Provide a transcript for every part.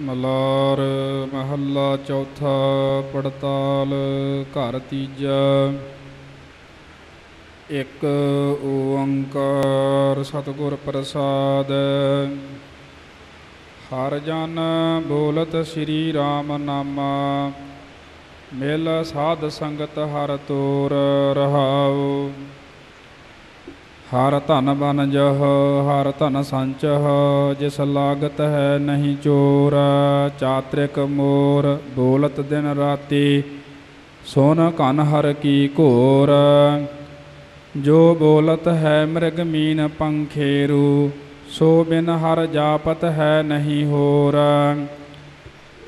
ਮਲਾਰ ਮਹੱਲਾ ਚੌਥਾ, ਪੜਤਾਲ ਘਰ ਤੀਜਾ। ਇੱਕ ਓੰਕਾਰ ਸਤਿਗੁਰ ਪ੍ਰਸਾਦ। ਹਰ ਜਨ ਬੋਲਤ ਸ੍ਰੀ RAM ਨਾਮਾ। ਮਿਲ ਸਾਧ ਸੰਗਤ ਹਰ ਤੋਰ ਰਹਾਉ। ਹਰ ਧਨ ਬਨ ਜਹ, ਹਰ ਧਨ ਸੰਚਹ, ਜਿਸ ਲਾਗਤ ਹੈ ਨਹੀਂ ਚੋਰ, ਚਾਤ੍ਰਿਕ ਮੋਰ, ਬੋਲਤ ਦਿਨ ਰਾਤੀ, ਸੋਨ ਕਨ ਹਰ ਕੀ ਘੋਰ। ਜੋ ਬੋਲਤ ਹੈ ਮ੍ਰਿਗ ਮੀਨ ਪੰਖੇਰੂ, ਸੋ ਬਿਨ ਹਰ ਜਾਪਤ ਹੈ ਨਹੀਂ ਹੋਰ।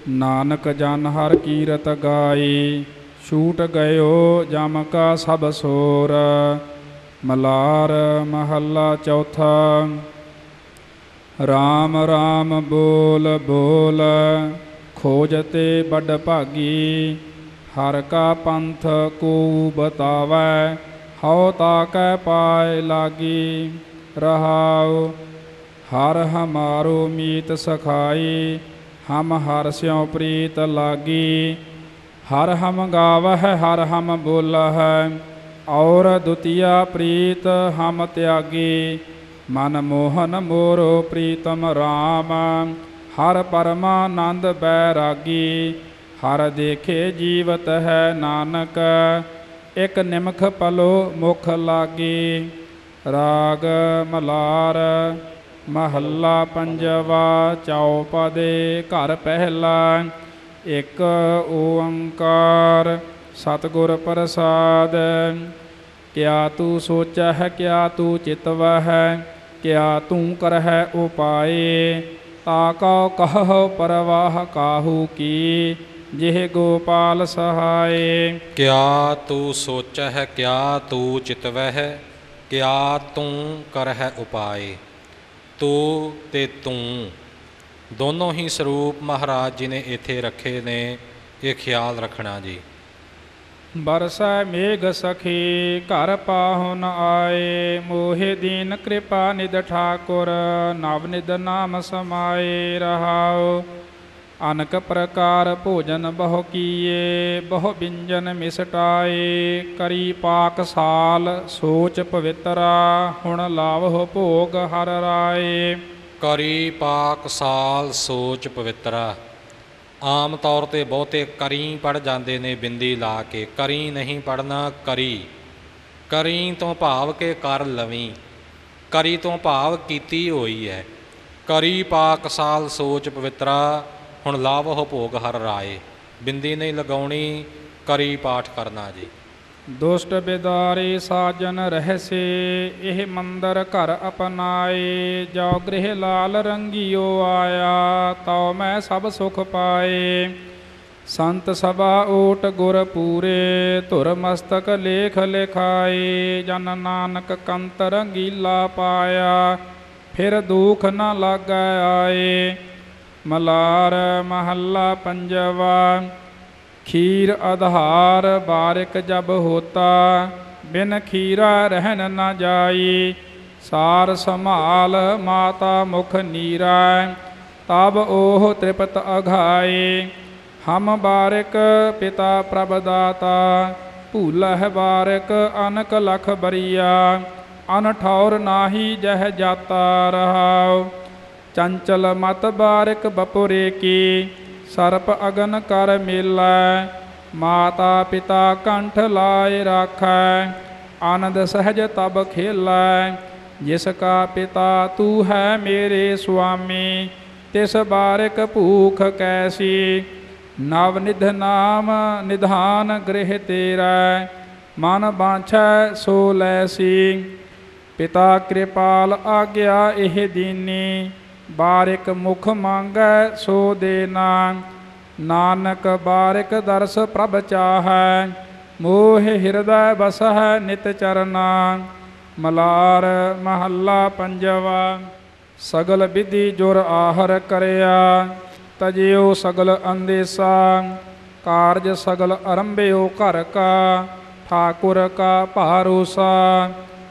ਨਾਨਕ ਜਨ ਹਰ ਕੀਰਤ ਗਾਈ, ਛੂਟ ਗਇਓ ਜਮ ਕਾ ਸਭ ਸੋਰ। ਮਲਾਰ ਮਹੱਲਾ ਚੌਥਾ। RAM RAM ਬੋਲ ਬੋਲ ਖੋਜਤੇ ਬੜ ਭਾਗੀ, ਹਰ ਕਾ ਪੰਥ ਕੋ ਬਤਾਵੈ, ਹਉ ਤਾਕੈ ਪਾਇ ਲਾਗੀ। ਰਹਾਉ, ਹਰ ਹਮਾਰੋ ਮੀਤ ਸਖਾਈ, ਹਮ ਹਰ ਸਿਉ ਪ੍ਰੀਤ ਲਾਗੀ। ਹਰ ਹਮ ਗਾਵਹਿ, ਹਰ ਹਮ ਬੋਲਹਿ ਔਰ ਦੁਤੀਆ ਪ੍ਰੀਤ ਹਮ ਤਿਆਗੀ, ਮਨ ਮੋਹਨ ਮੋਰੋ ਪ੍ਰੀਤਮ RAM ਹਰ ਪਰਮਾਨੰਦ ਬੈਰਾਗੀ, ਹਰ ਦੇਖੇ ਜੀਵਤ ਹੈ ਨਾਨਕ। ਇਕ ਨਿਮਖ ਪਲੋ ਮੁਖ ਲਾਗੀ, ਰਾਗ ਮਲਾਰ ਮਹੱਲਾ ਪੰਜਵਾ ਚੌਪਦੇ ਘਰ ਪਹਿਲਾ। ਇੱਕ ਓੰਕਾਰ ਸਤਿਗੁਰ ਪ੍ਰਸਾਦ। ਕਿਆ ਤੂੰ ਸੋਚੈ ਹੈ ਕਿਆ ਤੂੰ ਚਿਤਵ ਹੈ ਕਿਆ ਤੂੰ ਕਰਹਿ ਉਪਾਏ। ਤਾ ਕਉ ਕਹੋ ਪਰਵਾਹ ਕਾਹੂ ਕੀ, ਜਿਹ ਗੋਪਾਲ ਸਹਾਏ। ਕਿਆ ਤੂੰ ਸੋਚੈ ਹੈ ਕਿਆ ਤੂੰ ਚਿਤਵੈ ਹੈ ਕਿਆ ਤੂੰ ਕਰਹਿ ਉਪਾਏ। ਤੂੰ ਤੇ ਤੂੰ, ਦੋਨੋਂ ਹੀ ਸਰੂਪ ਮਹਾਰਾਜ ਜੀ ਨੇ ਇੱਥੇ ਰੱਖੇ ਨੇ, ਇਹ ਖਿਆਲ ਰੱਖਣਾ ਜੀ। ਬਰਸੈ ਮੇਘ ਸਖੀ, ਘਰ ਪਾਹੁਨ ਆਏ। ਮੋਹਿ ਦੀਨ ਕਿਰਪਾ ਨਿਧ ਠਾਕੁਰ, ਨਵ ਨਿਦ ਨਾਮ ਸਮਾਏ ਰਹਾਉ। ਅਨਕ ਪ੍ਰਕਾਰ ਭੋਜਨ ਬਹੁ ਕੀਏ, ਬਹੁ ਬਿੰਜਨ ਮਿਸਟਾਏ। ਕਰੀ ਪਾਕ ਸਾਲ, ਸੋਚ ਪਵਿੱਤਰਾ, ਹੁਣ ਲਾਵਹੁ ਭੋਗ ਹਰ ਰਾਏ। ਕਰੀ ਪਾਕ ਸਾਲ, ਸੋਚ ਪਵਿੱਤਰਾ। ਆਮ ਤੌਰ ਤੇ ਬਹੁਤੇ ਕਰੀ ਪੜ ਜਾਂਦੇ ਨੇ ਬਿੰਦੀ ਲਾ ਕੇ, ਕਰੀ ਨਹੀਂ ਪੜਨਾ ਕਰੀ। ਕਰੀ ਤੋਂ ਭਾਵ ਕੇ ਕਰ ਲਵੀਂ। ਕਰੀ ਤੋਂ ਭਾਵ ਕੀਤੀ ਹੋਈ ਹੈ ਕਰੀ ਪਾਕ ਸਾਲ ਸੋਚ ਪਵਿੱਤਰਾ, ਹੁਣ ਲਾਭ ਹੋ ਭੋਗ ਹਰ ਰਾਏ। ਬਿੰਦੀ ਨਹੀਂ ਲਗਾਉਣੀ, ਕਰੀ ਪਾਠ ਕਰਨਾ ਜੀ। ਦੁਸ਼ਟ ਬਿਦਾਰੇ ਸਾਜਨ ਰਹਿਸੇ, ਇਹ ਮੰਦਰ ਘਰ ਅਪਨਾਏ। ਜੋ ਗ੍ਰਹਿ ਲਾਲ ਰੰਗਿਓ ਆਇਆ, ਤਉ ਮੈਂ ਸਭ ਸੁਖ ਪਾਏ। ਸੰਤ ਸਭਾ ਓਟ ਗੁਰ ਪੂਰੇ, ਧੁਰ ਮਸਤਕ ਲੇਖ ਲਿਖਾਏ। ਜਨ ਨਾਨਕ ਕੰਤ ਰੰਗੀਲਾ ਪਾਇਆ, ਫਿਰ ਦੁਖ ਨਾ ਲਾਗੈ ਆਏ। ਮਲਾਰ ਮਹੱਲਾ ਪੰਜਵਾ ਖੀਰ ਆਧਾਰ ਬਾਰਿਕ ਜਬ ਹੋਤਾ, ਬਿਨ ਖੀਰਾ ਰਹਿਨ ਨ ਜਾਈ। ਸਾਰ ਸੰਭਾਲ ਮਾਤਾ ਮੁਖ ਨੀਰਾ, ਤਬ ਉਹ ਤ੍ਰਿਪਤ ਅਘਾਏ ਹਮ ਬਾਰਿਕ ਪਿਤਾ ਪ੍ਰਭ ਦਾਤਾ, ਭੂਲਹਿ ਬਾਰਿਕ ਅਨਕ ਲਖ ਬਰੀਆ। ਅਨ ਨਾਹੀ ਜਹ ਜਾਤਾ ਰਹਾਉ। ਚੰਚਲ ਮਤ ਬਾਰਿਕ ਬਪੁਰੇ ਕੀ। ਸਰਪ ਅਗਨ ਕਰ ਮੇਲਾ, ਮਾਤਾ ਪਿਤਾ ਕੰਠ ਲਾਏ ਰਾਖੈ, ਆਨੰਦ ਸਹਿਜ ਤਬ ਖੇਲੈ, ਜਿਸ ਕਾ ਪਿਤਾ ਤੂੰ ਹੈ ਮੇਰੇ ਸੁਆਮੀ, ਤਿਸ ਬਾਰਕ ਭੂਖ ਕੈਸੀ, ਨਵ ਨਿਧ ਨਾਮ ਨਿਧਾਨ ਗ੍ਰਹਿ ਤੇਰਾ, ਮਨ ਬਾਂਛੈ ਸੋ ਲੈਸੀ, ਪਿਤਾ ਕਿਰਪਾਲ ਆਗਿਆ ਇਹ ਦੀਨੀ ਬਾਰਿਕ ਮੁਖ ਮੰਗੈ ਸੋ ਦੇਨਾ ਨਾਨਕ ਬਾਰਿਕ ਦਰਸ ਪ੍ਰਭ ਚਾਹੈ। ਮੋਹ ਹਿਰਦੈ ਬਸਹਿ ਨਿਤ ਚਰਨਾ ਮਲਾਰ ਮਹੱਲਾ ਪੰਜਵਾ, ਸਗਲ ਵਿਧੀ ਜੁਰ ਆਹਰ ਕਰਿਆ। ਤਜਿਓ ਸਗਲ ਅੰਦੇਸਾ, ਕਾਰਜ ਸਗਲ ਅਰੰਭਿਓ ਘਰ ਕਾ। ਠਾਕੁਰ ਕਾ ਭਾਰੋਸਾ,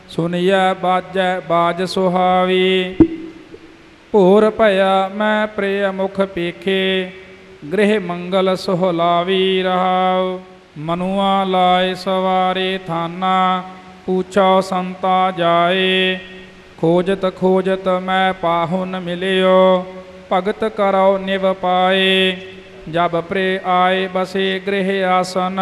ਸੁਨਿਐ ਬਾਜੈ ਬਾਜ ਸੁਹਾਵੀ। ਭੋਰ ਭਇਆ ਮੈਂ ਪ੍ਰਿਯ ਮੁਖ ਪੇਖੇ ਗ੍ਰਹਿ ਮੰਗਲ ਸੁਹਲਾਵੀ ਰਹਾਉ। ਮਨੁਆ ਲਾਏ ਸਵਾਰੇ ਥਾਨਾ, ਪੂਛਾ ਸੰਤਾ ਜਾਏ। ਖੋਜਤ ਖੋਜਤ ਮੈਂ ਪਾਹੁਨ ਮਿਲਿਓ, ਭਗਤ ਕਰੋ ਨਿਵ ਪਾਏ। ਜਬ ਪ੍ਰੇ ਆਏ ਬਸੇ ਗ੍ਰਹਿ ਆਸਨ,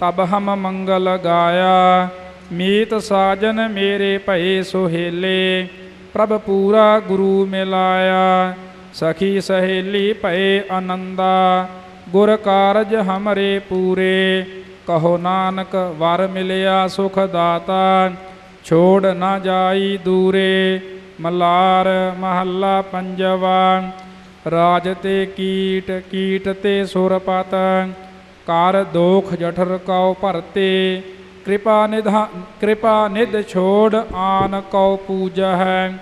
ਤਬ ਹਮ ਮੰਗਲ ਗਾਇਆ। ਮੀਤ ਸਾਜਨ ਮੇਰੇ ਭਏ ਸੁਹੇਲੇ ਪ੍ਰਭ ਪੂਰਾ ਗੁਰੂ ਮਿਲਾਇਆ, ਸਖੀ ਸਹੇਲੀ ਭਏ ਆਨੰਦਾ, ਗੁਰ ਕਾਰਜ ਹਮਰੇ ਪੂਰੇ, ਕਹੋ ਨਾਨਕ ਵਰ ਮਿਲਿਆ ਸੁਖ ਦਾਤਾ, ਛੋੜ ਨਾ ਜਾਈ ਦੂਰੇ, ਮਲਾਰ ਮਹੱਲਾ ਪੰਜਵਾ, ਰਾਜ ਤੇ ਕੀਟ ਕੀਟ ਤੇ ਸੁਰਪਤ, ਕਰ ਦੋਖ ਜਠਰ ਕਉ ਭਰਤੇ ਕਿਰਪਾ ਨਿਧਾ ਕਿਰਪਾ ਨਿਧ ਛੋੜ ਆਨ ਕਉ ਹੈ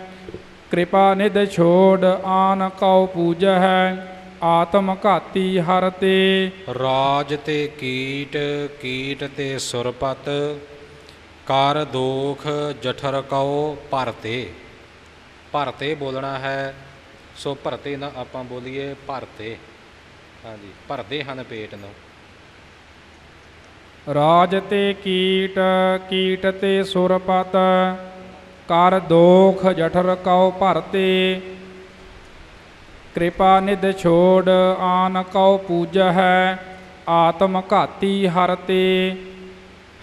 ਕਿਰਪਾ ਨਿਧ ਛੋੜ ਆਨ ਕਉ ਪੂਜਹਿ। ਆਤਮ ਘਾਤੀ ਹਰ ਤੇ। ਰਾਜ ਤੇ ਕੀਟ ਕੀਟ ਤੇ ਸੁਰਪਤ। ਕਰ ਦੋਖ ਜਠਰ ਕਉ ਭਰਤੇ। ਭਰਤੇ ਬੋਲਣਾ ਹੈ, ਸੋ ਭਰਤੇ ਨਾ ਆਪਾਂ ਬੋਲੀਏ ਭਰਤੇ। ਹਾਂਜੀ, ਭਰਦੇ ਹਨ ਪੇਟ ਨੂੰ। ਰਾਜ ਤੇ ਕੀਟ ਕੀਟ ਤੇ ਸੁਰਪਤ, ਕਰ ਦੋਖ ਜਠਰ ਕਉ ਭਰਤੇ, ਕਿਰਪਾ ਨਿਧ ਛੋੜ ਆਨ ਕਉ ਪੂਜਹਿ, ਆਤਮ ਘਾਤੀ ਹਰ ਤੇ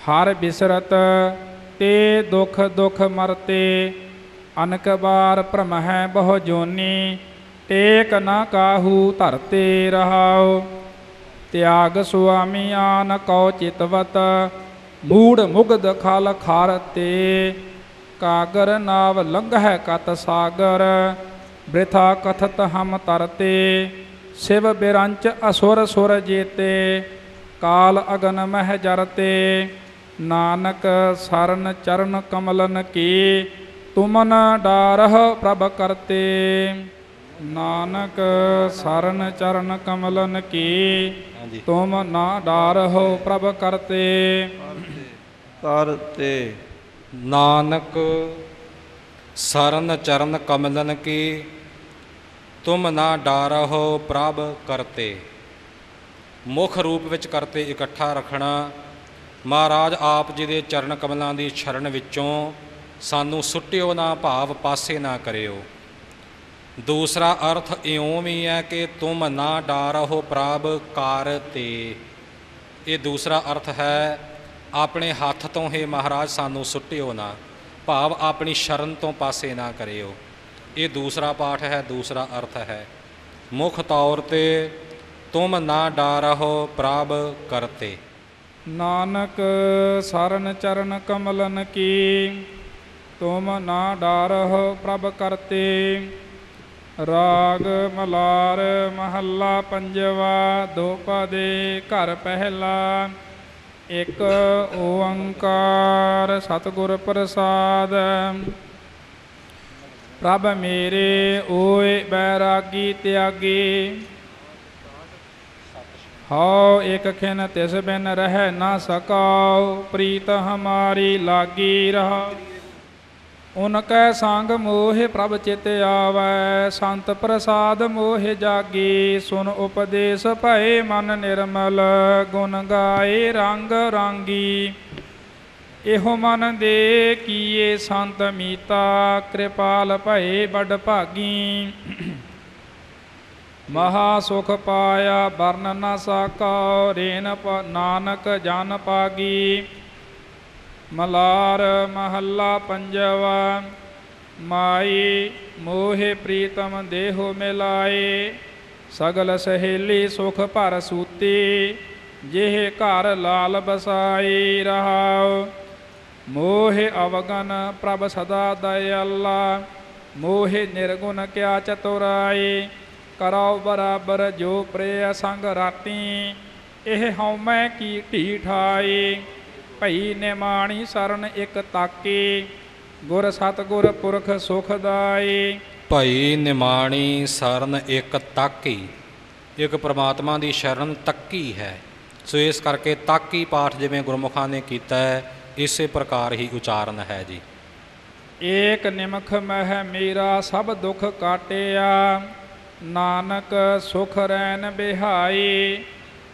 ਹਰ ਬਿਸਰਤ ਤੇ ਦੁਖ ਦੁਖ ਮਰਤੇ, ਅਨਕ ਬਾਰ ਭ੍ਰਮ ਹੈ ਬਹੁ ਜੋਨੀ, ਟੇਕ ਨਾ ਕਾਹੂ ਧਰਤੇ ਰਹਾਓ ਤਿਆਗ ਸੁਆਮੀ ਆਨ ਕਉ ਚਿਤਵਤ, ਮੂੜ ਮੁਗਧ ਖਲ ਖਾਰ ਤੇ। ਕਾਗਰ ਨਾਵ ਲੰਘੈ ਕਤ ਸਾਗਰ, ਬ੍ਰਿਥਾ ਕਥਤ ਹਮ ਤਰਤੇ। ਸਿਵ ਬਿਰੰਚ ਅਸੁਰ ਸੁਰ ਜੀਤੇ, ਕਾਲ ਅਗਨ ਮਹਿ ਜਰਤੇ। ਨਾਨਕ ਸਰਨ ਚਰਨ ਕਮਲਨ ਕੀ, ਤੁਮਨ ਡਾਰਹ ਪ੍ਰਭ ਕਰਤੇ। ਨਾਨਕ ਸਰਨ ਚਰਨ ਕਮਲਨ ਕੀ ਤੁਮ ਨਾ ਡਾਰਹੁ ਪ੍ਰਭ ਕਰਤੇ। ਕਰਤੇ। ਨਾਨਕ ਸਰਨ ਚਰਨ ਕਮਲਨ ਕੀ ਤੁਮ ਨਾ ਡਾਰਹੁ ਪ੍ਰਭ ਕਰਤੇ। ਮੁੱਖ ਰੂਪ ਵਿੱਚ ਕਰਤੇ ਇਕੱਠਾ ਰੱਖਣਾ ਮਹਾਰਾਜ ਆਪ ਜੀ ਦੇ ਚਰਨ ਕਮਲਾਂ ਦੀ ਸ਼ਰਨ ਵਿੱਚੋਂ ਸਾਨੂੰ ਸੁੱਟਿਓ ਨਾ ਭਾਵ ਪਾਸੇ ਨਾ ਕਰਿਓ। ਦੂਸਰਾ ਅਰਥ ਇਉਂ ਵੀ ਹੈ ਕਿ ਤੁਮ ਨਾ ਡਾਰਹੁ ਪ੍ਰਭ ਕਰਤੇ ਇਹ ਦੂਸਰਾ ਅਰਥ ਹੈ, ਆਪਣੇ ਹੱਥ ਤੋਂ ਹੀ ਮਹਾਰਾਜ ਸਾਨੂੰ ਸੁੱਟਿਓ ਨਾ, ਭਾਵ ਆਪਣੀ ਸ਼ਰਨ ਤੋਂ ਪਾਸੇ ਨਾ ਕਰਿਓ। ਇਹ ਦੂਸਰਾ ਪਾਠ ਹੈ, ਦੂਸਰਾ ਅਰਥ ਹੈ। ਮੁੱਖ ਤੌਰ ਤੇ ਤੁਮ ਨਾ ਡਾਰਹੁ ਪ੍ਰਭ ਕਰਤੇ ਨਾਨਕ ਸਰਨ ਚਰਨ ਕਮਲਨ ਕੀ, ਤੁਮ ਨਾ ਡਾਰਹੁ ਪ੍ਰਭ ਕਰਤੇ ਰਾਗ ਮਲਾਰ ਮਹੱਲਾ ਪੰਜਵਾ ਦੋਪਦੇ ਘਰ ਪਹਿਲਾ, ਇੱਕ ਓੰਕਾਰ ਸਤਿਗੁਰ ਪ੍ਰਸਾਦ। ਪ੍ਰਭ ਮੇਰੇ ਓਏ ਬੈਰਾਗੀ ਤਿਆਗੀ, ਹਉ ਇਕ ਖਿਨ ਤਿਸ ਬਿਨ ਰਹਿ ਨਾ ਸਕਾਉ, ਪ੍ਰੀਤ ਹਮਾਰੀ ਲਾਗੀ ਰਹਾ। ਉਨ ਕੈ ਸੰਗ ਮੋਹਿ ਪ੍ਰਭ ਚਿਤ ਆਵੈ, ਸੰਤ ਪ੍ਰਸਾਦ ਮੋਹਿ ਜਾਗੀ, ਸੁਨ ਉਪਦੇਸ਼ ਭਏ ਮਨ ਨਿਰਮਲ, ਗੁਣ ਗਾਏ ਰੰਗ ਰਾਂਗੀ। ਇਹੋ ਮਨ ਦੇ ਕੀਏ ਸੰਤ ਮੀਤਾ, ਕਿਰਪਾਲ ਭਏ ਬੜ ਭਾਗੀ। ਮਹਾ ਸੁਖ ਪਾਇਆ ਵਰਨ ਨ ਸਕਾ, ਰੇਨ ਨਾਨਕ ਜਨ ਪਾਗੀ। ਮਲਾਰ ਮਹੱਲਾ ਪੰਜਵਾ, ਮਾਈ ਮੋਹਿ ਪ੍ਰੀਤਮ ਦੇਹੋ ਮਿਲਾਏ, ਸਗਲ ਸਹੇਲੀ ਸੁਖ ਭਰ ਸੂਤੀ, ਜਿਹ ਘਰ ਲਾਲ ਬਸਾਈ ਰਹਾਉ। ਮੋਹਿ ਅਵਗਨ ਪ੍ਰਭ ਸਦਾ ਦਇਆਲਾ, ਮੋਹਿ ਨਿਰਗੁਣ ਕਿਆ ਚਤੁਰਾਈ ਕਰੋ ਬਰਾਬਰ ਜੋ ਪ੍ਰਿਯ ਸੰਗ ਰਾਤੀ, ਇਹ ਹਉ ਮੈਂ ਕੀ ਢੀਠਾਈ ਭਈ ਨਿਮਾਣੀ ਸਰਨ ਇਕ ਤਾਕੀ ਗੁਰ ਸਤਗੁਰ ਪੁਰਖ ਸੁਖ ਦਾਈ। ਭਈ ਨਿਮਾਣੀ ਸਰਨ ਇੱਕ ਤਾਕੀ ਇੱਕ ਪ੍ਰਮਾਤਮਾ ਦੀ ਸ਼ਰਨ ਤੱਕੀ ਹੈ। ਸੋ ਇਸ ਕਰਕੇ ਤਾਕੀ ਪਾਠ ਜਿਵੇਂ ਗੁਰਮੁਖਾਂ ਨੇ ਕੀਤਾ ਹੈ ਇਸੇ ਪ੍ਰਕਾਰ ਹੀ ਉਚਾਰਨ ਹੈ ਜੀ। ਏਕ ਨਿਮਖ ਮਹਿ ਮੇਰਾ ਸਭ ਦੁਖ ਕਾਟਿਆ ਨਾਨਕ ਸੁਖ ਰੈਨ ਬਿਹਾਈ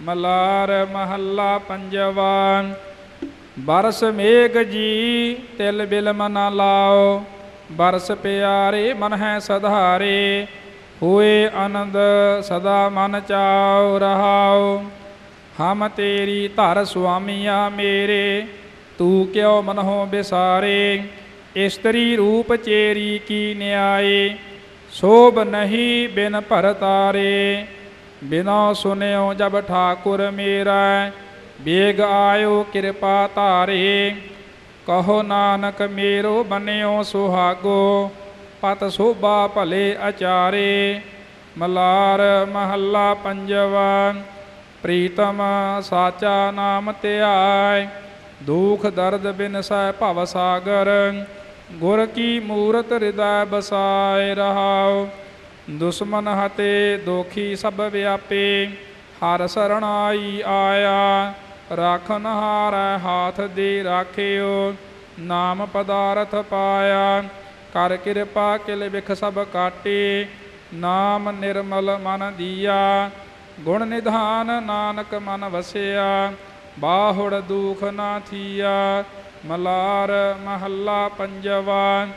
ਮਲਾਰ ਮਹੱਲਾ ਪੰਜਵਾ। ਬਰਸ ਮੇਘ ਜੀ, ਤਿਲ ਬਿਲ ਮਨ ਲਾਓ। ਬਰਸ ਪਿਆਰੇ ਮਨ ਹੈ ਸਧਾਰੇ, ਹੋਏ ਆਨੰਦ ਸਦਾ ਮਨ ਚਾਉ ਰਹਾਉ। ਹਮ ਤੇਰੀ ਧਰ ਸੁਆਮੀਆ ਮੇਰੇ, ਤੂੰ ਕਿਉ ਮਨਹੁ ਬਿਸਾਰੇ? ਇਸਤਰੀ ਰੂਪ ਚੇਰੀ ਕੀ ਨਿਆਏ? ਸੋਭ ਨਹੀਂ ਬਿਨ ਭਰਤਾਰੇ ਬਿਨਾ ਸੁਨਿਓ ਜਬ ਠਾਕੁਰ ਮੇਰਾ ਬੇਗ ਆਇਓ ਕਿਰਪਾ ਧਾਰੇ। ਕਹੋ ਨਾਨਕ, ਮੇਰੋ ਬਨਿਓ ਸੁਹਾਗੋ। ਪਤ ਸੋਭਾ ਭਲੇ ਅਚਾਰੇ। ਮਲਾਰ ਮਹੱਲਾ ਪੰਜਵਾ, ਪ੍ਰੀਤਮ ਸਾਚਾ ਨਾਮ ਧਿਆਇ ਦੁਖ ਦਰਦ ਬਿਨ ਸਹਿ ਭਵ ਸਾਗਰ। ਗੁਰ ਕੀ ਮੂਰਤ ਹਿਰਦੈ ਬਸਾਏ ਰਹਾਉ। ਦੁਸ਼ਮਨ ਹਤੇ ਦੋਖੀ ਸਭ ਵਿਆਪੇ। ਹਰ ਸਰਣਾਈ ਆਇਆ। ਰਾਖਨ ਹਾਰੈ ਹਾਥ ਦੇ ਰਾਖਿਓ, ਨਾਮ ਪਦਾਰਥ ਪਾਇਆ। ਕਰ ਕਿਰਪਾ ਕਿਲ ਵਿਖ ਸਭ ਕਾਟੇ, ਨਾਮ ਨਿਰਮਲ ਮਨ ਦੀਆ। ਗੁਣ ਨਿਧਾਨ ਨਾਨਕ ਮਨ ਵਸਿਆ, ਬਾਹੁੜ ਦੁਖ ਨਾ ਥੀਆ। ਮਲਾਰ ਮਹੱਲਾ ਪੰਜਵਾ,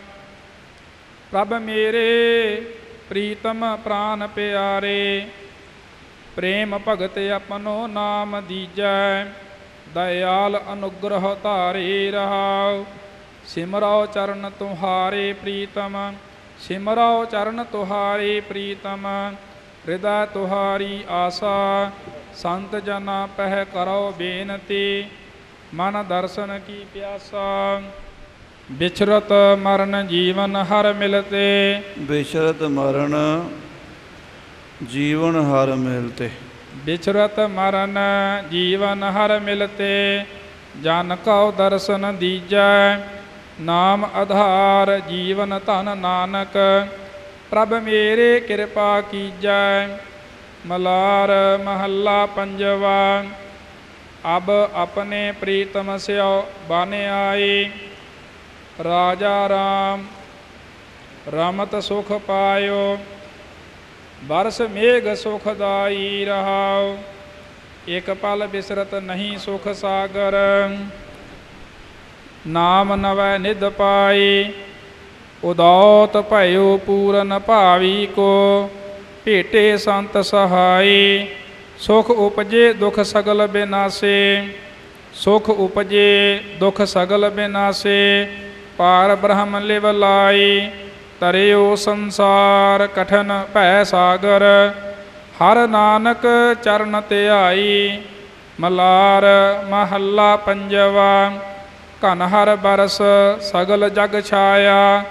ਪ੍ਰਭ ਮੇਰੇ, ਪ੍ਰੀਤਮ ਪ੍ਰਾਨ ਪਿਆਰੇ। ਪ੍ਰੇਮ ਭਗਤ ਆਪਨੋ ਨਾਮ ਦੀਜੈ, ਦਇਆਲ ਅਨੁਗ੍ਰਹ ਧਾਰੇ ਰਹਾਉ। ਸਿਮਰੋ ਚਰਨ ਤੁਹਾਰੇ ਪ੍ਰੀਤਮ ਸਿਮਰੋ ਚਰਨ ਤੁਹਾਰੇ ਪ੍ਰੀਤਮ, ਹਿਰਦੈ ਤੁਹਾਰੀ ਆਸਾ, ਸੰਤ ਜਨਾ ਪਹਿ ਕਰੋ ਬੇਨਤੀ, ਮਨ ਦਰਸ਼ਨ ਕੀ ਪਿਆਸਾ। ਵਿਚਰਤ ਮਰਨ ਜੀਵਨ ਹਰ ਮਿਲਤੇ। ਬੇਸ਼ਰਤ ਮਰਨ ਜੀਵਨ ਹਰ ਮਿਲਤੇ ਵਿਚਰਤ ਮਰਨ ਜੀਵਨ ਹਰ ਮਿਲਤੇ ਜਨ ਕਉ ਦਰਸ਼ਨ ਦੀਜੈ, ਨਾਮ ਆਧਾਰ ਜੀਵਨ ਧਨ ਨਾਨਕ, ਪ੍ਰਭ ਮੇਰੇ ਕਿਰਪਾ ਕੀਜੈ, ਮਲਾਰ ਮਹੱਲਾ ਪੰਜਵਾ, ਅਬ ਆਪਣੇ ਪ੍ਰੀਤਮ ਸਿਓ ਬਨ ਆਈ ਰਾਜਾ ਰਾਮ ਰਮਤ ਸੁਖ ਪਾਇਓ। ਬਰਸ ਮੇਘ ਸੁਖਦਾਈ ਰਹਾਉ ਇਕ ਪਲ ਬਿਸਰਤ ਨਹੀਂ ਸੁਖ ਸਾਗਰ। ਨਾਮ ਨਵੈ ਨਿਧ ਪਾਈ, ਉਦੌਤ ਭਇਓ ਪੂਰਨ ਭਾਵੀ ਕੋ, ਭੇਟੇ ਸੰਤ ਸਹਾਈ। ਸੁਖ ਉਪਜੇ ਦੁਖ ਸਗਲ ਬਿਨਾਸੇ, ਸੁਖ ਉਪਜੇ ਦੁਖ ਸਗਲ ਬਿਨਾਸੇ, ਪਾਰ ਬ੍ਰਹਮ ਲਿਵ ਲਾਈ। ਤਰਿਓ ਸੰਸਾਰ ਕਠਨ ਭੈ ਸਾਗਰ, ਹਰ ਨਾਨਕ ਚਰਨ ਧਿਆਈ, ਮਲਾਰ ਮਹੱਲਾ ਪੰਜਵਾ, ਘਨ ਹਰ ਬਰਸ ਸਗਲ ਜਗ ਛਾਇਆ,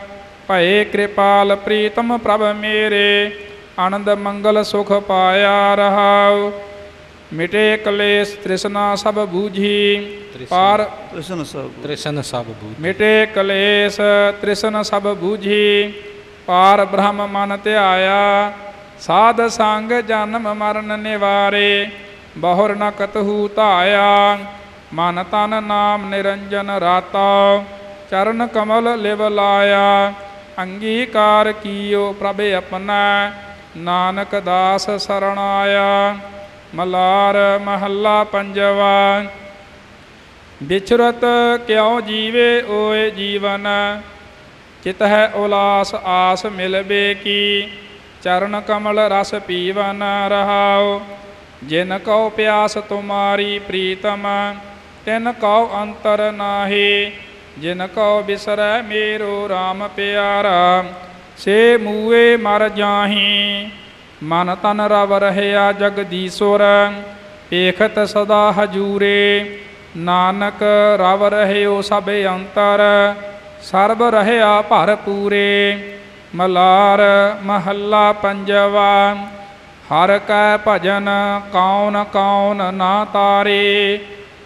ਭਏ ਕਿਰਪਾਲ ਪ੍ਰੀਤਮ ਪ੍ਰਭ ਮੇਰੇ, ਆਨੰਦ ਮੰਗਲ ਸੁਖ ਪਾਇਆ ਰਹਾਉ। ਮਿਟੇ ਕਲੇਸ਼ ਤ੍ਰਿਸ਼ਨਾ ਸਭ ਬੂਝੀ ਪਾਰ ਤ੍ਰਿਸ਼ਨ ਸਭ ਤ੍ਰਿਸ਼ਨ ਸਭ ਬੂਝ। ਮਿਟੇ ਕਲੇਸ਼ ਤ੍ਰਿਸ਼ਨ ਸਭ ਬੂਝੀ ਪਾਰ ਬ੍ਰਹਮ ਮਨ ਧਿਆਇਆ ਸਾਧ ਸੰਗ ਜਨਮ ਮਰਨ ਨਿਵਾਰੇ ਬਹੁਰ ਨ ਕਤਹੂ ਧਾਇਆ ਮਨ ਤਨ ਨਾਮ ਨਿਰੰਜਨ ਰਾਤਾ ਚਰਨ ਕਮਲ ਲਿਵ ਲਾਇਆ ਅੰਗੀਕਾਰ ਕੀਓ ਪ੍ਰਭ ਆਪਣਾ ਨਾਨਕ ਦਾਸ ਸਰਣ ਆਇਆ ਮਲਾਰ ਮਹੱਲਾ ਪੰਜਵਾ। ਵਿਚਰਤ ਕਿਉ ਜੀਵੇ ਓਏ ਜੀਵਨ? ਚਿਤ ਹੈ ਉਲਾਸ ਆਸ ਮਿਲਵੇ ਕੀ ਚਰਨ ਕਮਲ ਰਸ ਪੀਵਨ ਰਹਾਓ ਜਿਨ ਕਉ ਪਿਆਸ ਤੁਮਾਰੀ ਪ੍ਰੀਤਮ, ਤਿਨ ਕਉ ਅੰਤਰ ਨਾਹੀ। ਜਿਨ ਕਉ ਬਿਸਰੈ ਮੇਰੋ RAM ਪਿਆਰਾ। ਸੇ ਮੂਏ ਮਰ ਜਾਹੀ। ਮਨ ਤਨ ਰਵ ਰਹਿਆ ਜਗਦੀਸ਼ਵਰ ਏਖਤ ਸਦਾ ਹਜੂਰੇ। ਨਾਨਕ ਰਵ ਰਹਿਓ ਸਭ ਅੰਤਰ, ਸਰਬ ਰਹਿਆ ਭਰ ਪੂਰੇ। ਮਲਾਰ ਮਹੱਲਾ ਪੰਜਵਾ, ਹਰ ਕੈ ਭਜਨ ਕੌਣ ਕੌਣ ਨਾ ਤਾਰੇ।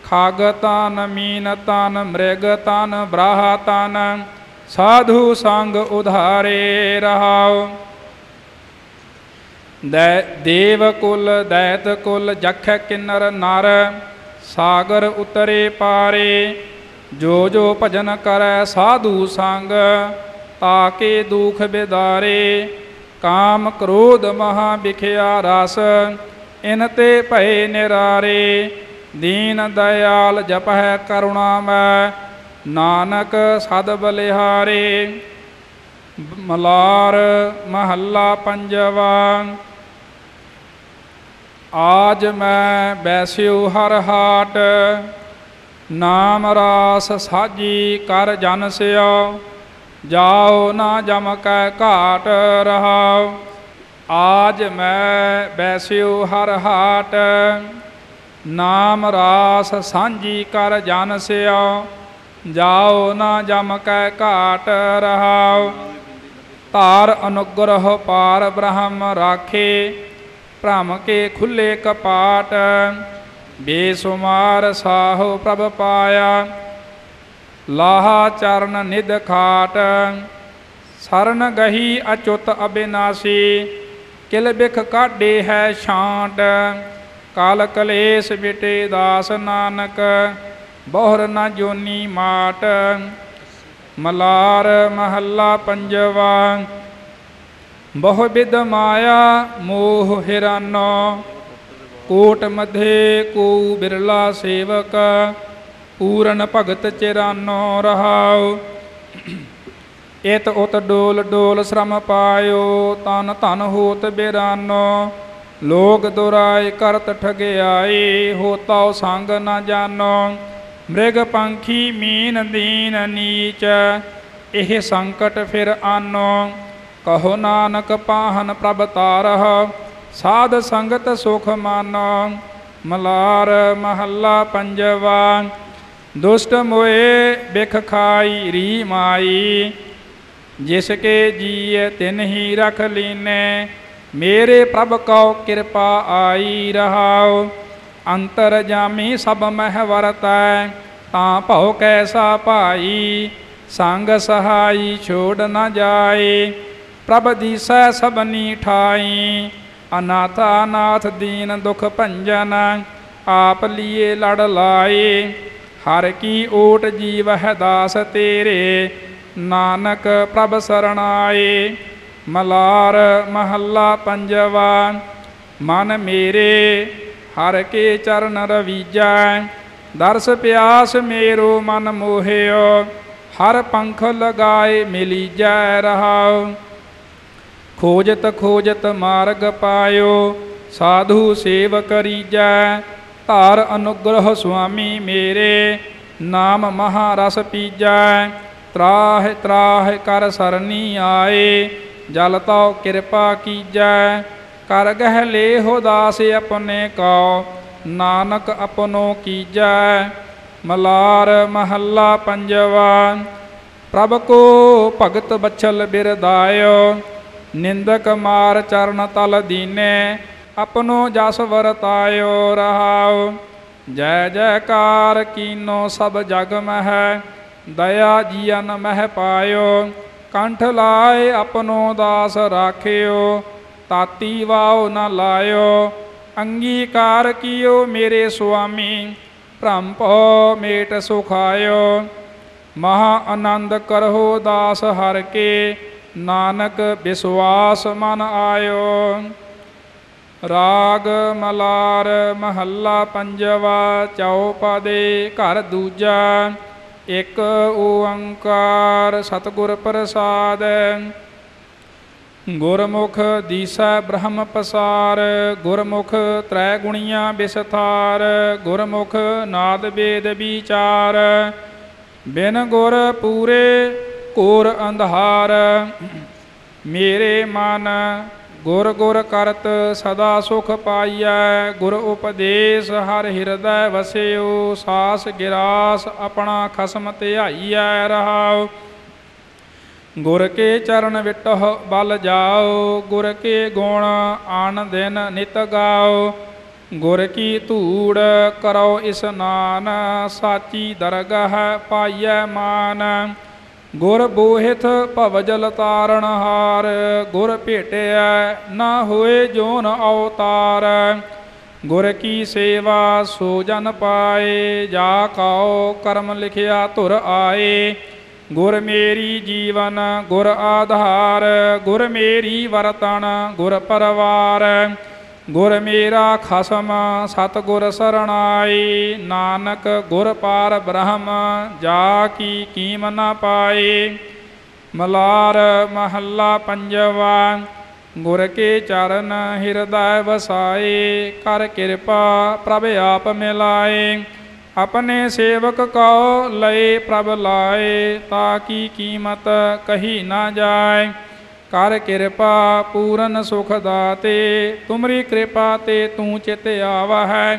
ਖਾਗ ਤਨ, ਮੀਨ ਤਨ, ਮ੍ਰਿਗ ਤਨ, ਬ੍ਰਾਹ ਤਨ, ਸਾਧੂ ਸੰਗ ਉਧਾਰੇ ਰਹਾਓ ਦੈ ਦੇਵ ਕੁਲ, ਦੈਤ ਕੁਲ, ਜਖ ਕਿਨਰ ਨਰ, ਸਾਗਰ ਉਤਰੇ ਪਾਰੇ, ਜੋ ਜੋ ਭਜਨ ਕਰੈ ਸਾਧੂ ਸੰਗ, ਤਾਕੇ ਦੁਖ ਬਿਦਾਰੇ, ਕਾਮ ਕ੍ਰੋਧ ਮਹਾ ਵਿਖਿਆ ਰਸ, ਇਨ ਤੇ ਭਏ ਨਿਰਾਰੇ, ਦੀਨ ਦਇਆਲ ਜਪਹਿ ਕਰੁਣਾ ਮੈਂ, ਨਾਨਕ ਸਦ ਬਲਿਹਾਰੇ। ਮਲਾਰ ਮਹੱਲਾ ਪੰਜਵਾ। ਆਜ ਮੈਂ ਬੈਸਿਉ ਹਰ ਹਾਟ, ਨਾਮ ਰਾਸ ਸਾਜੀ ਕਰ ਜਨ ਸਿਓ, ਜਾਓ ਨਾ ਜਮ ਕੈ ਘਾਟ ਰਹਾਉ ਆਜ ਮੈਂ ਬੈਸਿਉ ਹਰ ਹਾਟ, ਨਾਮ ਰਾਸ ਸਾਂਝੀ ਕਰ ਜਨ ਸਿਓ, ਜਾਓ ਨਾ ਜਮ ਕੈ ਘਾਟ ਰਹਾਉ ਧਾਰ ਅਨੁਗ੍ਰਹ ਪਾਰ ਬ੍ਰਹਮ ਰਾਖੇ ਭ੍ਰਮ ਕੇ ਖੁੱਲੇ ਕਪਾਟ, ਬੇਸੁਮਾਰ ਸਾਹੋ ਪ੍ਰਭ ਪਾਇਆ। ਲਾਹਾ ਚਰਨ ਨਿਧ ਖਾਟ, ਸਰਨ ਗਹੀ ਅਚੁਤ ਅਬਿਨਾਸੀ, ਕਿਲ ਬਿਖ ਕਾਢੇ ਹੈ ਛਾਂਟ, ਕਾਲ ਕਲੇਸ਼ ਬਿਟੇ ਦਾਸ ਨਾਨਕ, ਬਹੁਰ ਨਾ ਜੋਨੀ ਮਾਟ। ਮਲਾਰ ਮਹੱਲਾ ਪੰਜਵਾ ਬਹੁ ਬਿਦ ਮਾਇਆ ਮੋਹ ਹਿਰਾਨੋ, ਕੋਟ ਮਧੇ ਕੋ ਬਿਰਲਾ ਸੇਵਕ, ਪੂਰਨ ਭਗਤ ਚਿਰਾਨੋ ਰਹਾਉ। ਇਤ ਉਤ ਡੋਲ ਡੋਲ ਸ਼ਰਮ ਪਾਇਓ, ਤਨ ਧਨ ਹੋਤ ਬਿਰਾਨੋ। ਲੋਕ ਦੁਰਾਇ ਕਰਤ ਠਗਿਆਈ ਹੋਤਾ ਸੰਗ ਨਾ ਜਾਨੋ। ਮ੍ਰਿਗ ਪੰਖੀ ਮੀਨ ਦੀਨ ਨੀਚ, ਇਹ ਸੰਕਟ ਫਿਰ ਆਨੋ ਕਹੋ ਨਾਨਕ ਪਾਹਨ ਪ੍ਰਭ ਤਾਰਹ, ਸਾਧ ਸੰਗਤ ਸੁਖ ਮਾਨ, ਮਲਾਰ ਮਹੱਲਾ ਪੰਜਵਾ, ਦੁਸ਼ਟ ਮੋਏ ਬਿਖ ਖਾਈ ਰੀ ਮਾਈ, ਜਿਸ ਕੇ ਜੀਏ ਤਿਨ ਹੀ ਰਖ ਲੀਨੇ, ਮੇਰੇ ਪ੍ਰਭ ਕਉ ਕਿਰਪਾ ਆਈ ਰਹਾਉ, ਅੰਤਰ ਜਾਮੀ ਸਭ ਮਹਿ ਵਰਤੈ, ਤਾਂ ਭਉ ਕੈਸਾ ਭਾਈ, ਸੰਗ ਸਹਾਈ ਛੋੜ ਨਾ ਜਾਏ। ਪ੍ਰਭ ਦੀਸੈ ਸਭਨੀ ਠਾਈ। ਅਨਾਥ ਅਨਾਥ ਦੀਨ ਦੁਖ ਭੰਜਨ, ਆਪ ਲੀਏ ਲੜ ਲਾਏ। ਹਰ ਕੀ ਓਟ ਜੀਵ ਹੈ ਦਾਸ ਤੇਰੇ, ਨਾਨਕ ਪ੍ਰਭ ਸਰਣਾਏ ਮਲਾਰ ਮਹੱਲਾ ਪੰਜਵਾ, ਮਨ ਮੇਰੇ, ਹਰ ਕੇ ਚਰਨ ਰਵੀਜੈ। ਦਰਸ ਪਿਆਸ ਮੇਰੋ ਮਨ ਮੋਹਿਓ, ਹਰ ਪੰਖ ਲਗਾਏ ਮਿਲੀ ਜੈ ਰਹਾਉ। ਖੋਜਤ ਖੋਜਤ ਮਾਰਗ ਪਾਇਓ, ਸਾਧੂ ਸੇਵ ਕਰੀਜੈ ਧਾਰ ਅਨੁਗ੍ਰਹ ਸੁਆਮੀ ਮੇਰੇ, ਨਾਮ ਮਹਾ ਰਸ ਪੀਜੈ, ਤਰਾਹ ਤਰਾਹ ਕਰ ਸਰਨੀ ਆਏ, ਜਲ ਤਉ ਕਿਰਪਾ ਕੀਜੈ, ਕਰ ਗਹਿ ਲੇਹੋ ਦਾਸ ਆਪਣੇ ਕਉ, ਨਾਨਕ ਆਪਣੋ ਕੀਜੈ, ਮਲਾਰ ਮਹੱਲਾ ਪੰਜਵਾ, ਪ੍ਰਭ ਕੋ ਭਗਤ ਬਛਲ ਬਿਰਦਾਇਓ ਨਿੰਦਕ ਮਾਰ ਚਰਨ ਤਲ ਦੀਨੇ, ਆਪਣੋ ਜਸ ਵਰਤਾਇਓ ਰਹਾਉ। ਜੈ ਜੈਕਾਰ ਕੀਨੋ ਸਭ ਜਗ ਮਹਿ, ਦਇਆ ਜੀਨ ਮਹਿ ਪਾਇਓ। ਕੰਠ ਲਾਏ ਆਪਣੋ ਦਾਸ ਰਾਖਿਓ, ਤਾਤੀ ਵਾਉ ਨ ਲਾਇਓ। ਅੰਗੀਕਾਰ ਕੀਓ ਮੇਰੇ ਸੁਆਮੀ, ਭ੍ਰਮ ਭੋ ਮੇਟ ਸੁਖਾਇਓ। ਮਹਾ ਆਨੰਦ ਕਰਹੁ ਦਾਸ ਹਰ ਕੇ ਨਾਨਕ ਵਿਸਵਾਸ ਮਨ ਆਇਓ। ਰਾਗ ਮਲਾਰ ਮਹੱਲਾ ਪੰਜਵਾ, ਚਉਪਦੇ ਘਰ ਦੂਜਾ, ਇੱਕ ਓੰਕਾਰ ਸਤਿਗੁਰ ਪ੍ਰਸਾਦ। ਗੁਰਮੁਖ ਦੀਸਾ ਬ੍ਰਹਮ ਪਸਾਰ, ਗੁਰਮੁਖ ਤ੍ਰੈ ਗੁਣੀਆਂ ਵਿਸਥਾਰ ਗੁਰਮੁਖ ਨਾਦ ਵੇਦ ਵਿਚਾਰ। ਬਿਨ ਗੁਰ ਪੂਰੇ ਘੋਰ ਅੰਧਾਰ, ਮੇਰੇ ਮਨ ਗੁਰ ਗੁਰ ਕਰਤ ਸਦਾ ਸੁਖ ਪਾਈਐ, ਗੁਰ ਉਪਦੇਸ਼ ਹਰ ਹਿਰਦੈ ਵਸਿਓ, ਸਾਸ ਗਿਰਾਸ ਆਪਣਾ ਖਸਮ ਧਿਆਈਐ ਰਹਾਓ ਗੁਰ ਕੇ ਚਰਨ ਵਿਟਹ ਬਲ ਜਾਓ, ਗੁਰ ਕੇ ਗੁਣ ਆਨ ਦਿਨ ਨਿਤ ਗਾਓ। ਗੁਰ ਕੀ ਧੂੜ ਕਰੋ ਇਸਨਾਨ ਸਾਚੀ ਦਰਗਾਹ ਪਾਈਐ ਮਾਨ। ਗੁਰ ਬੋਹਿਥ ਭਵਜਲ ਤਾਰਨ ਹਾਰ ਗੁਰ ਭੇਟਿਆ ਨਾ ਹੋਏ ਜੋਨ ਅਵਤਾਰ। ਗੁਰ ਕੀ ਸੇਵਾ ਸੋ ਜਨ ਪਾਏ, ਜਾ ਕਉ ਕਰਮ ਲਿਖਿਆ ਧੁਰ ਆਏ। ਗੁਰ ਮੇਰੀ ਜੀਵਨ, ਗੁਰ ਆਧਾਰ, ਗੁਰ ਮੇਰੀ ਵਰਤਨ ਗੁਰ ਪਰਵਾਰ। ਗੁਰ ਮੇਰਾ ਖਸਮ ਸਤ ਗੁਰ ਸਰਣਾਈ, ਨਾਨਕ ਗੁਰ ਪਾਰ ਬ੍ਰਹਮ, ਜਾ ਕੀ ਕੀਮ ਨਾ ਪਾਏ ਮਲਾਰ ਮਹੱਲਾ ਪੰਜਵਾ, ਗੁਰ ਕੇ ਚਰਨ ਹਿਰਦੈ ਵਸਾਏ ਕਰ ਕਿਰਪਾ ਪ੍ਰਭ ਆਪ ਮਿਲਾਏ ਆਪਣੇ ਸੇਵਕ ਕਉ ਲਏ ਪ੍ਰਭ ਲਾਏ, ਤਾਂ ਕੀ ਕੀਮਤ ਕਹੀ ਨਾ ਜਾਏ। ਕਰ ਕਿਰਪਾ ਪੂਰਨ ਸੁਖ ਦਾਤੇ, ਤੁਮਰੀ ਕਿਰਪਾ ਤੇ ਤੂੰ ਚਿਤ ਆਵਹਿ।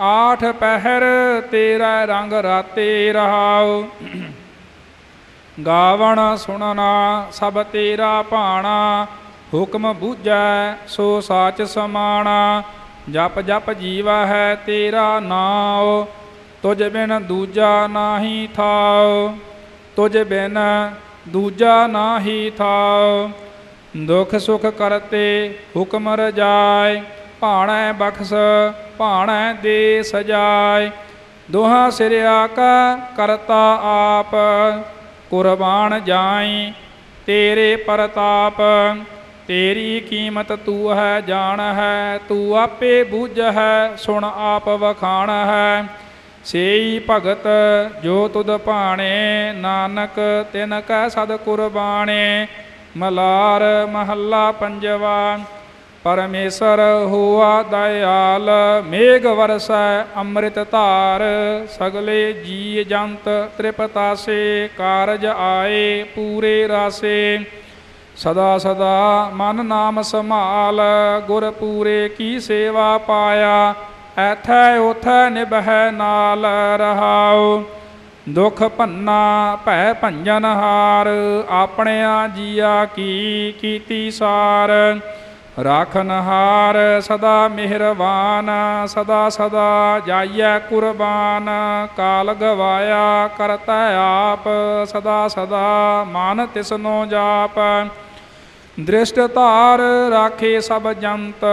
ਆਠ ਪਹਿਰ ਤੇਰਾ ਰੰਗ ਰਾਤੇ ਰਹਾਉ। ਗਾਵਣ ਸੁਣਨਾ ਸਭ ਤੇਰਾ ਭਾਣਾ, ਹੁਕਮ ਬੂਝੈ ਸੋ ਸਾਚ ਸਮਾਣਾ। ਜਪ ਜਪ ਜੀਵਾ ਹੈ ਤੇਰਾ ਨਾਉ ਤੁਝ ਬਿਨ ਦੂਜਾ ਨਾਹੀ ਥਾਉ। ਤੁਝ ਬਿਨ ਦੂਜਾ ਨਾਹੀ ਥਾਉ। ਦੁਖ ਸੁਖ ਕਰਤੇ ਹੁਕਮ ਰਜਾਇ ਭਾਣੈ ਬਖਸ, ਭਾਣੈ ਦੇ ਸਜਾਏ। ਦੋਹਾਂ ਸਿਰਿਆ ਕਾ ਕਰਤਾ ਆਪ, ਕੁਰਬਾਨ ਜਾਈ ਤੇਰੇ ਪ੍ਰਤਾਪ। ਤੇਰੀ ਕੀਮਤ ਤੂੰ ਹੈ, ਜਾਣ ਹੈ, ਤੂੰ ਆਪੇ ਬੂਝ ਹੈ, ਸੁਣ ਆਪ ਵਖਾਣ ਹੈ। ਸੇਈ ਭਗਤ ਜੋ ਤੁਧ ਭਾਣੇ, ਨਾਨਕ ਤਿਨ ਕੈ ਸਦ ਕੁਰਬਾਣੇ। ਮਲਾਰ ਮਹੱਲਾ ਪੰਜਵਾ, ਪਰਮੇਸ਼ਰ ਹੋਆ ਦਇਆਲ, ਮੇਘ ਵਰਸੈ ਅੰਮ੍ਰਿਤ ਧਾਰ, ਸਗਲੇ ਜੀ ਜੰਤ ਤ੍ਰਿਪਤਾਸੇ, ਕਾਰਜ ਆਏ ਪੂਰੇ ਰਾਸੇ। ਸਦਾ ਸਦਾ ਮਨ ਨਾਮ ਸੰਭਾਲ, ਗੁਰ ਪੂਰੇ ਕੀ ਸੇਵਾ ਪਾਇਆ, ਐਥੈ ਉਥੈ ਨਿਭੈ ਨਾਲ ਰਹਾਉ। ਦੁਖ ਭੰਨਾ ਭੈ ਭੰਜਨ ਹਾਰ, ਆਪਣਿਆ ਜੀਆ ਕੀ ਕੀਤੀ ਸਾਰ। ਰਾਖਨ ਹਾਰ, ਸਦਾ ਮਿਹਰਬਾਨ ਸਦਾ ਸਦਾ ਜਾਈਐ ਕੁਰਬਾਨ। ਕਾਲ ਗਵਾਇਆ ਕਰਤਾ ਆਪ, ਸਦਾ ਸਦਾ ਮਨ ਤਿਸਨੋ ਜਾਪ। ਦ੍ਰਿਸ਼ਟ ਧਾਰ ਰਾਖੇ ਸਭ ਜੰਤ,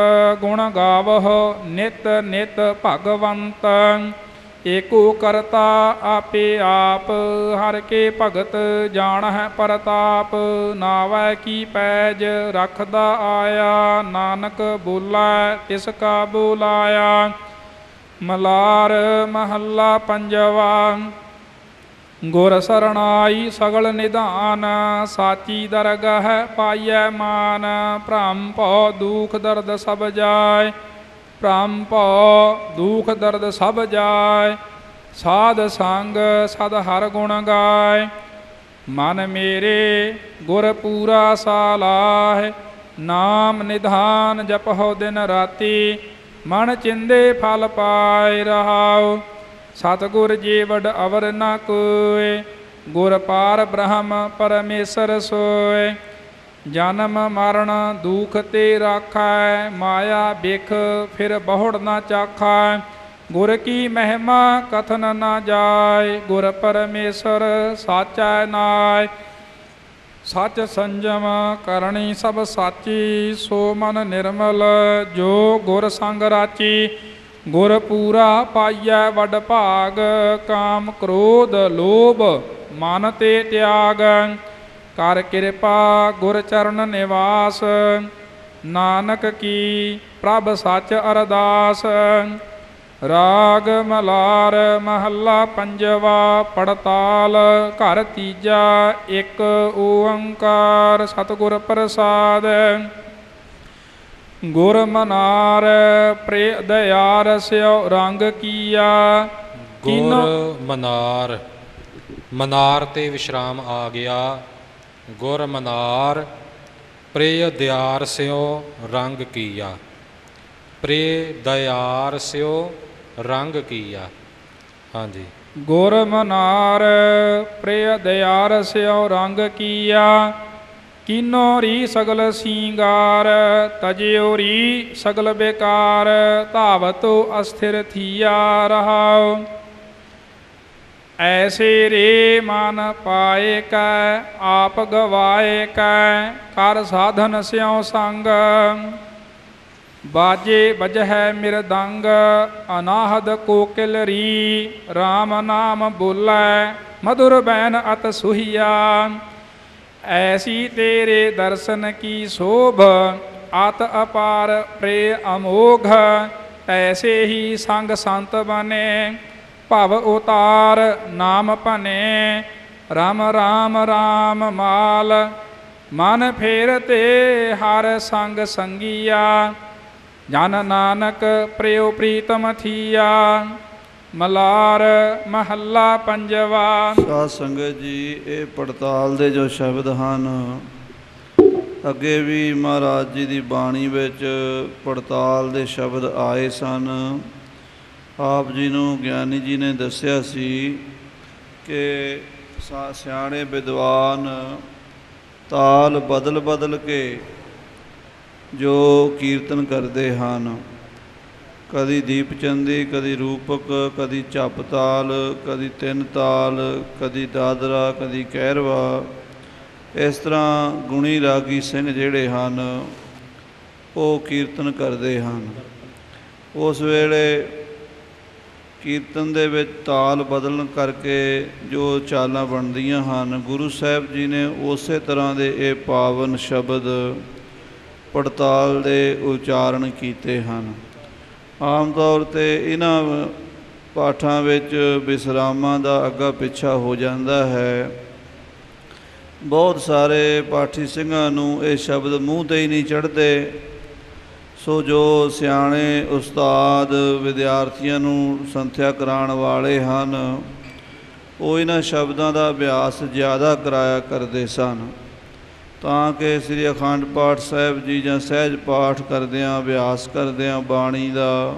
ਗੁਣ ਗਾਵਹੁ ਨਿਤ ਨਿਤ ਭਗਵੰਤ। ਏਕੋ ਕਰਤਾ ਆਪੇ ਆਪ, ਹਰ ਕੇ ਭਗਤ ਜਾਣ ਹੈ ਪ੍ਰਤਾਪ, ਨਾਵੈ ਕੀ ਪੈਜ ਰਖਦਾ ਆਇਆ, ਨਾਨਕ ਬੋਲਾ ਤਿਸ ਕਾ ਬੋਲਾਇਆ। ਮਲਾਰ ਮਹੱਲਾ ਪੰਜਵਾ, ਗੁਰ ਸਰਣਾਈ ਸਗਲ ਨਿਧਾਨ, ਸਾਚੀ ਦਰਗਹ ਪਾਈਐ ਮਾਨ, ਭ੍ਰਮ ਭਉ ਦੁਖ ਦਰਦ ਸਭ ਜਾਏ। ਭ੍ਰਮ ਭਉ, ਦੁਖ ਦਰਦ ਸਭ ਜਾਏ, ਸਾਧ ਸੰਗ ਸਦ ਹਰ ਗੁਣ ਗਾਏ। ਮਨ ਮੇਰੇ ਗੁਰ ਪੂਰਾ ਸਾਲਾਹ, ਨਾਮ ਨਿਧਾਨ ਜਪਹੁ ਦਿਨ ਰਾਤੀ, ਮਨ ਚਿੰਦੇ ਫਲ ਪਾਇ ਰਹਾਉ। ਸਤਿਗੁਰ ਵਡ ਅਵਰ ਨ ਕੋਏ, ਗੁਰ ਪਾਰ ਬ੍ਰਹਮ ਪਰਮੇਸ਼ਰ ਸੋਏ। ਜਨਮ ਮਰਨ ਦੁਖ ਤੇ ਰਾਖੈ, ਮਾਇਆ ਬਿਖ ਫਿਰ ਬਹੁੜ ਨਾ ਚਾਖੈ। ਗੁਰ ਕੀ ਮਹਿਮਾ ਕਥਨ ਨਾ ਜਾਏ, ਗੁਰ ਪਰਮੇਸ਼ਰ ਸਾਚੈ ਨਾਇ ਸੱਚ ਸੰਜਮ ਕਰਨੀ ਸਭ ਸਾਚੀ, ਸੋ ਮਨ ਨਿਰਮਲ ਜੋ ਗੁਰ ਸੰਗ ਰਾਚੀ। ਗੁਰ ਪੂਰਾ ਪਾਈਐ ਵੱਡ ਭਾਗ, ਕਾਮ ਕ੍ਰੋਧ ਲੋਭ ਮਨ ਤੇ ਤਿਆਗ। ਕਰ ਕਿਰਪਾ ਗੁਰ ਚਰਨ ਨਿਵਾਸ ਨਾਨਕ ਕੀ ਪ੍ਰਭ ਸੱਚ ਅਰਦਾਸ। ਰਾਗ ਮਲਾਰ ਮਹੱਲਾ ਪੰਜਵਾ ਪੜਤਾਲ ਘਰ ਤੀਜਾ ਇੱਕ ਓੰਕਾਰ ਸਤਿਗੁਰ ਪ੍ਰਸਾਦ। ਗੁਰ ਮਨਾਰ ਪ੍ਰੇ ਦਇਆਰ ਸਿਓ ਰੰਗ ਕੀਆ ਗੁਰ ਮਨਾਰ ਮਨਾਰ ਤੇ ਵਿਸ਼ਰਾਮ ਆ ਗਿਆ। ਗੁਰ ਮਨਾਰ, ਪ੍ਰਿਯ ਦਿਆਰ ਸਿਓ ਰੰਗ ਕੀਆ। ਪ੍ਰਿਯ ਦਿਆਰ ਸਿਓ ਰੰਗ ਕੀਆ। ਹਾਂਜੀ। ਗੁਰ ਮਨਾਰ, ਪ੍ਰਿਯ ਦਿਆਰ ਸਿਓ ਰੰਗ ਕੀਆ। ਕੀਨੋ ਰੀ ਸਗਲ ਸੀੰਗਾਰ ਤਜਿਓ ਰੀ ਸਗਲ ਬੇਕਾਰ। ਧਾਵਤੋ ਅਸਥਿਰ ਥੀਆ ਰਹਾਉ। ਐਸੇ ਰੇ ਮਨ ਪਾਏ ਕੈ, ਆਪ ਗਵਾਏ ਕੈ, ਕਰ ਸਾਧਨ ਸਿਉ ਸੰਗ। ਬਾਜੇ ਵਜਹਿ ਮਿਰਦੰਗ ਅਨਾਹਦ ਕੋਕਿਲਰੀ RAM ਨਾਮ ਬੋਲੇ ਮధుਰ ਬੈਨ ਅਤ ਸੁਹੀਆ। ਐਸੀ ਤੇਰੇ ਦਰਸ਼ਨ ਕੀ ਸੋਭ, ਅਤ ਅਪਾਰ ਪ੍ਰੇ ਅਮੋਘ ਐਸੇ ਹੀ ਸੰਗ ਸੰਤ ਬਨੇ। ਭਵ ਉਤਾਰ, ਨਾਮ ਭਨੇ। ਰਾਮ ਰਾਮ ਰਾਮ ਮਾਲ। ਮਨ ਫੇਰ ਤੇ ਹਰ ਸੰਗ ਸੰਗੀਆ। ਜਨ ਨਾਨਕ ਪ੍ਰਿਯ ਪ੍ਰੀਤਮ ਥੀਆ। ਮਲਾਰ ਮਹੱਲਾ ਪੰਜਵਾ। ਸਾਧ ਸੰਗਤ ਜੀ, ਇਹ ਪੜਤਾਲ ਦੇ ਜੋ ਸ਼ਬਦ ਹਨ, ਅੱਗੇ ਵੀ ਮਹਾਰਾਜ ਜੀ ਦੀ ਬਾਣੀ ਵਿੱਚ ਪੜਤਾਲ ਦੇ ਸ਼ਬਦ ਆਏ ਸਨ। ਆਪ ਜੀ ਨੂੰ ਗਿਆਨੀ ਜੀ ਨੇ ਦੱਸਿਆ ਸੀ ਕਿ ਸਾ- ਸਿਆਣੇ ਵਿਦਵਾਨ ਤਾਲ ਬਦਲ ਬਦਲ ਕੇ ਜੋ ਕੀਰਤਨ ਕਰਦੇ ਹਨ, ਕਦੀ ਦੀਪਚੰਦੀ ਕਦੀ ਰੂਪਕ, ਕਦੀ ਝੱਪ ਤਾਲ, ਕਦੀ ਤਿੰਨ ਤਾਲ, ਕਦੀ ਦਾਦਰਾ, ਕਦੀ ਕਹਿਰਵਾ ਇਸ ਤਰ੍ਹਾਂ ਗੁਣੀ ਰਾਗੀ ਸਿੰਘ ਜਿਹੜੇ ਹਨ, ਉਹ ਕੀਰਤਨ ਕਰਦੇ ਹਨ। ਉਸ ਵੇਲੇ ਕੀਰਤਨ ਦੇ ਵਿੱਚ ਤਾਲ ਬਦਲਣ ਕਰਕੇ ਜੋ ਚਾਲਾਂ ਬਣਦੀਆਂ ਹਨ, ਗੁਰੂ ਸਾਹਿਬ ਜੀ ਨੇ ਉਸੇ ਤਰ੍ਹਾਂ ਦੇ ਇਹ ਪਾਵਨ ਸ਼ਬਦ ਪੜਤਾਲ ਦੇ ਉਚਾਰਨ ਕੀਤੇ ਹਨ। ਆਮ ਤੌਰ ਤੇ ਇਹਨਾਂ ਪਾਠਾਂ ਵਿੱਚ ਵਿਸਰਾਮਾਂ ਦਾ ਅੱਗਾ ਪਿੱਛਾ ਹੋ ਜਾਂਦਾ ਹੈ। ਬਹੁਤ ਸਾਰੇ ਪਾਠੀ ਸਿੰਘਾਂ ਨੂੰ ਇਹ ਸ਼ਬਦ ਮੂੰਹ ਤੇ ਹੀ ਨਹੀਂ ਚੜ੍ਹਦੇ। ਸੋ ਜੋ ਸਿਆਣੇ ਉਸਤਾਦ ਵਿਦਿਆਰਥੀਆਂ ਨੂੰ ਸੰਥਿਆ ਕਰਾਉਣ ਵਾਲੇ ਹਨ, ਉਹ ਇਹਨਾਂ ਸ਼ਬਦਾਂ ਦਾ ਅਭਿਆਸ ਜ਼ਿਆਦਾ ਕਰਾਇਆ ਕਰਦੇ ਸਨ, ਤਾਂ ਕਿ ਸ੍ਰੀ ਅਖੰਡ ਪਾਠ ਸਾਹਿਬ ਜੀ ਜਾਂ ਸਹਿਜ ਪਾਠ ਕਰਦਿਆਂ, ਅਭਿਆਸ ਕਰਦਿਆਂ, ਬਾਣੀ ਦਾ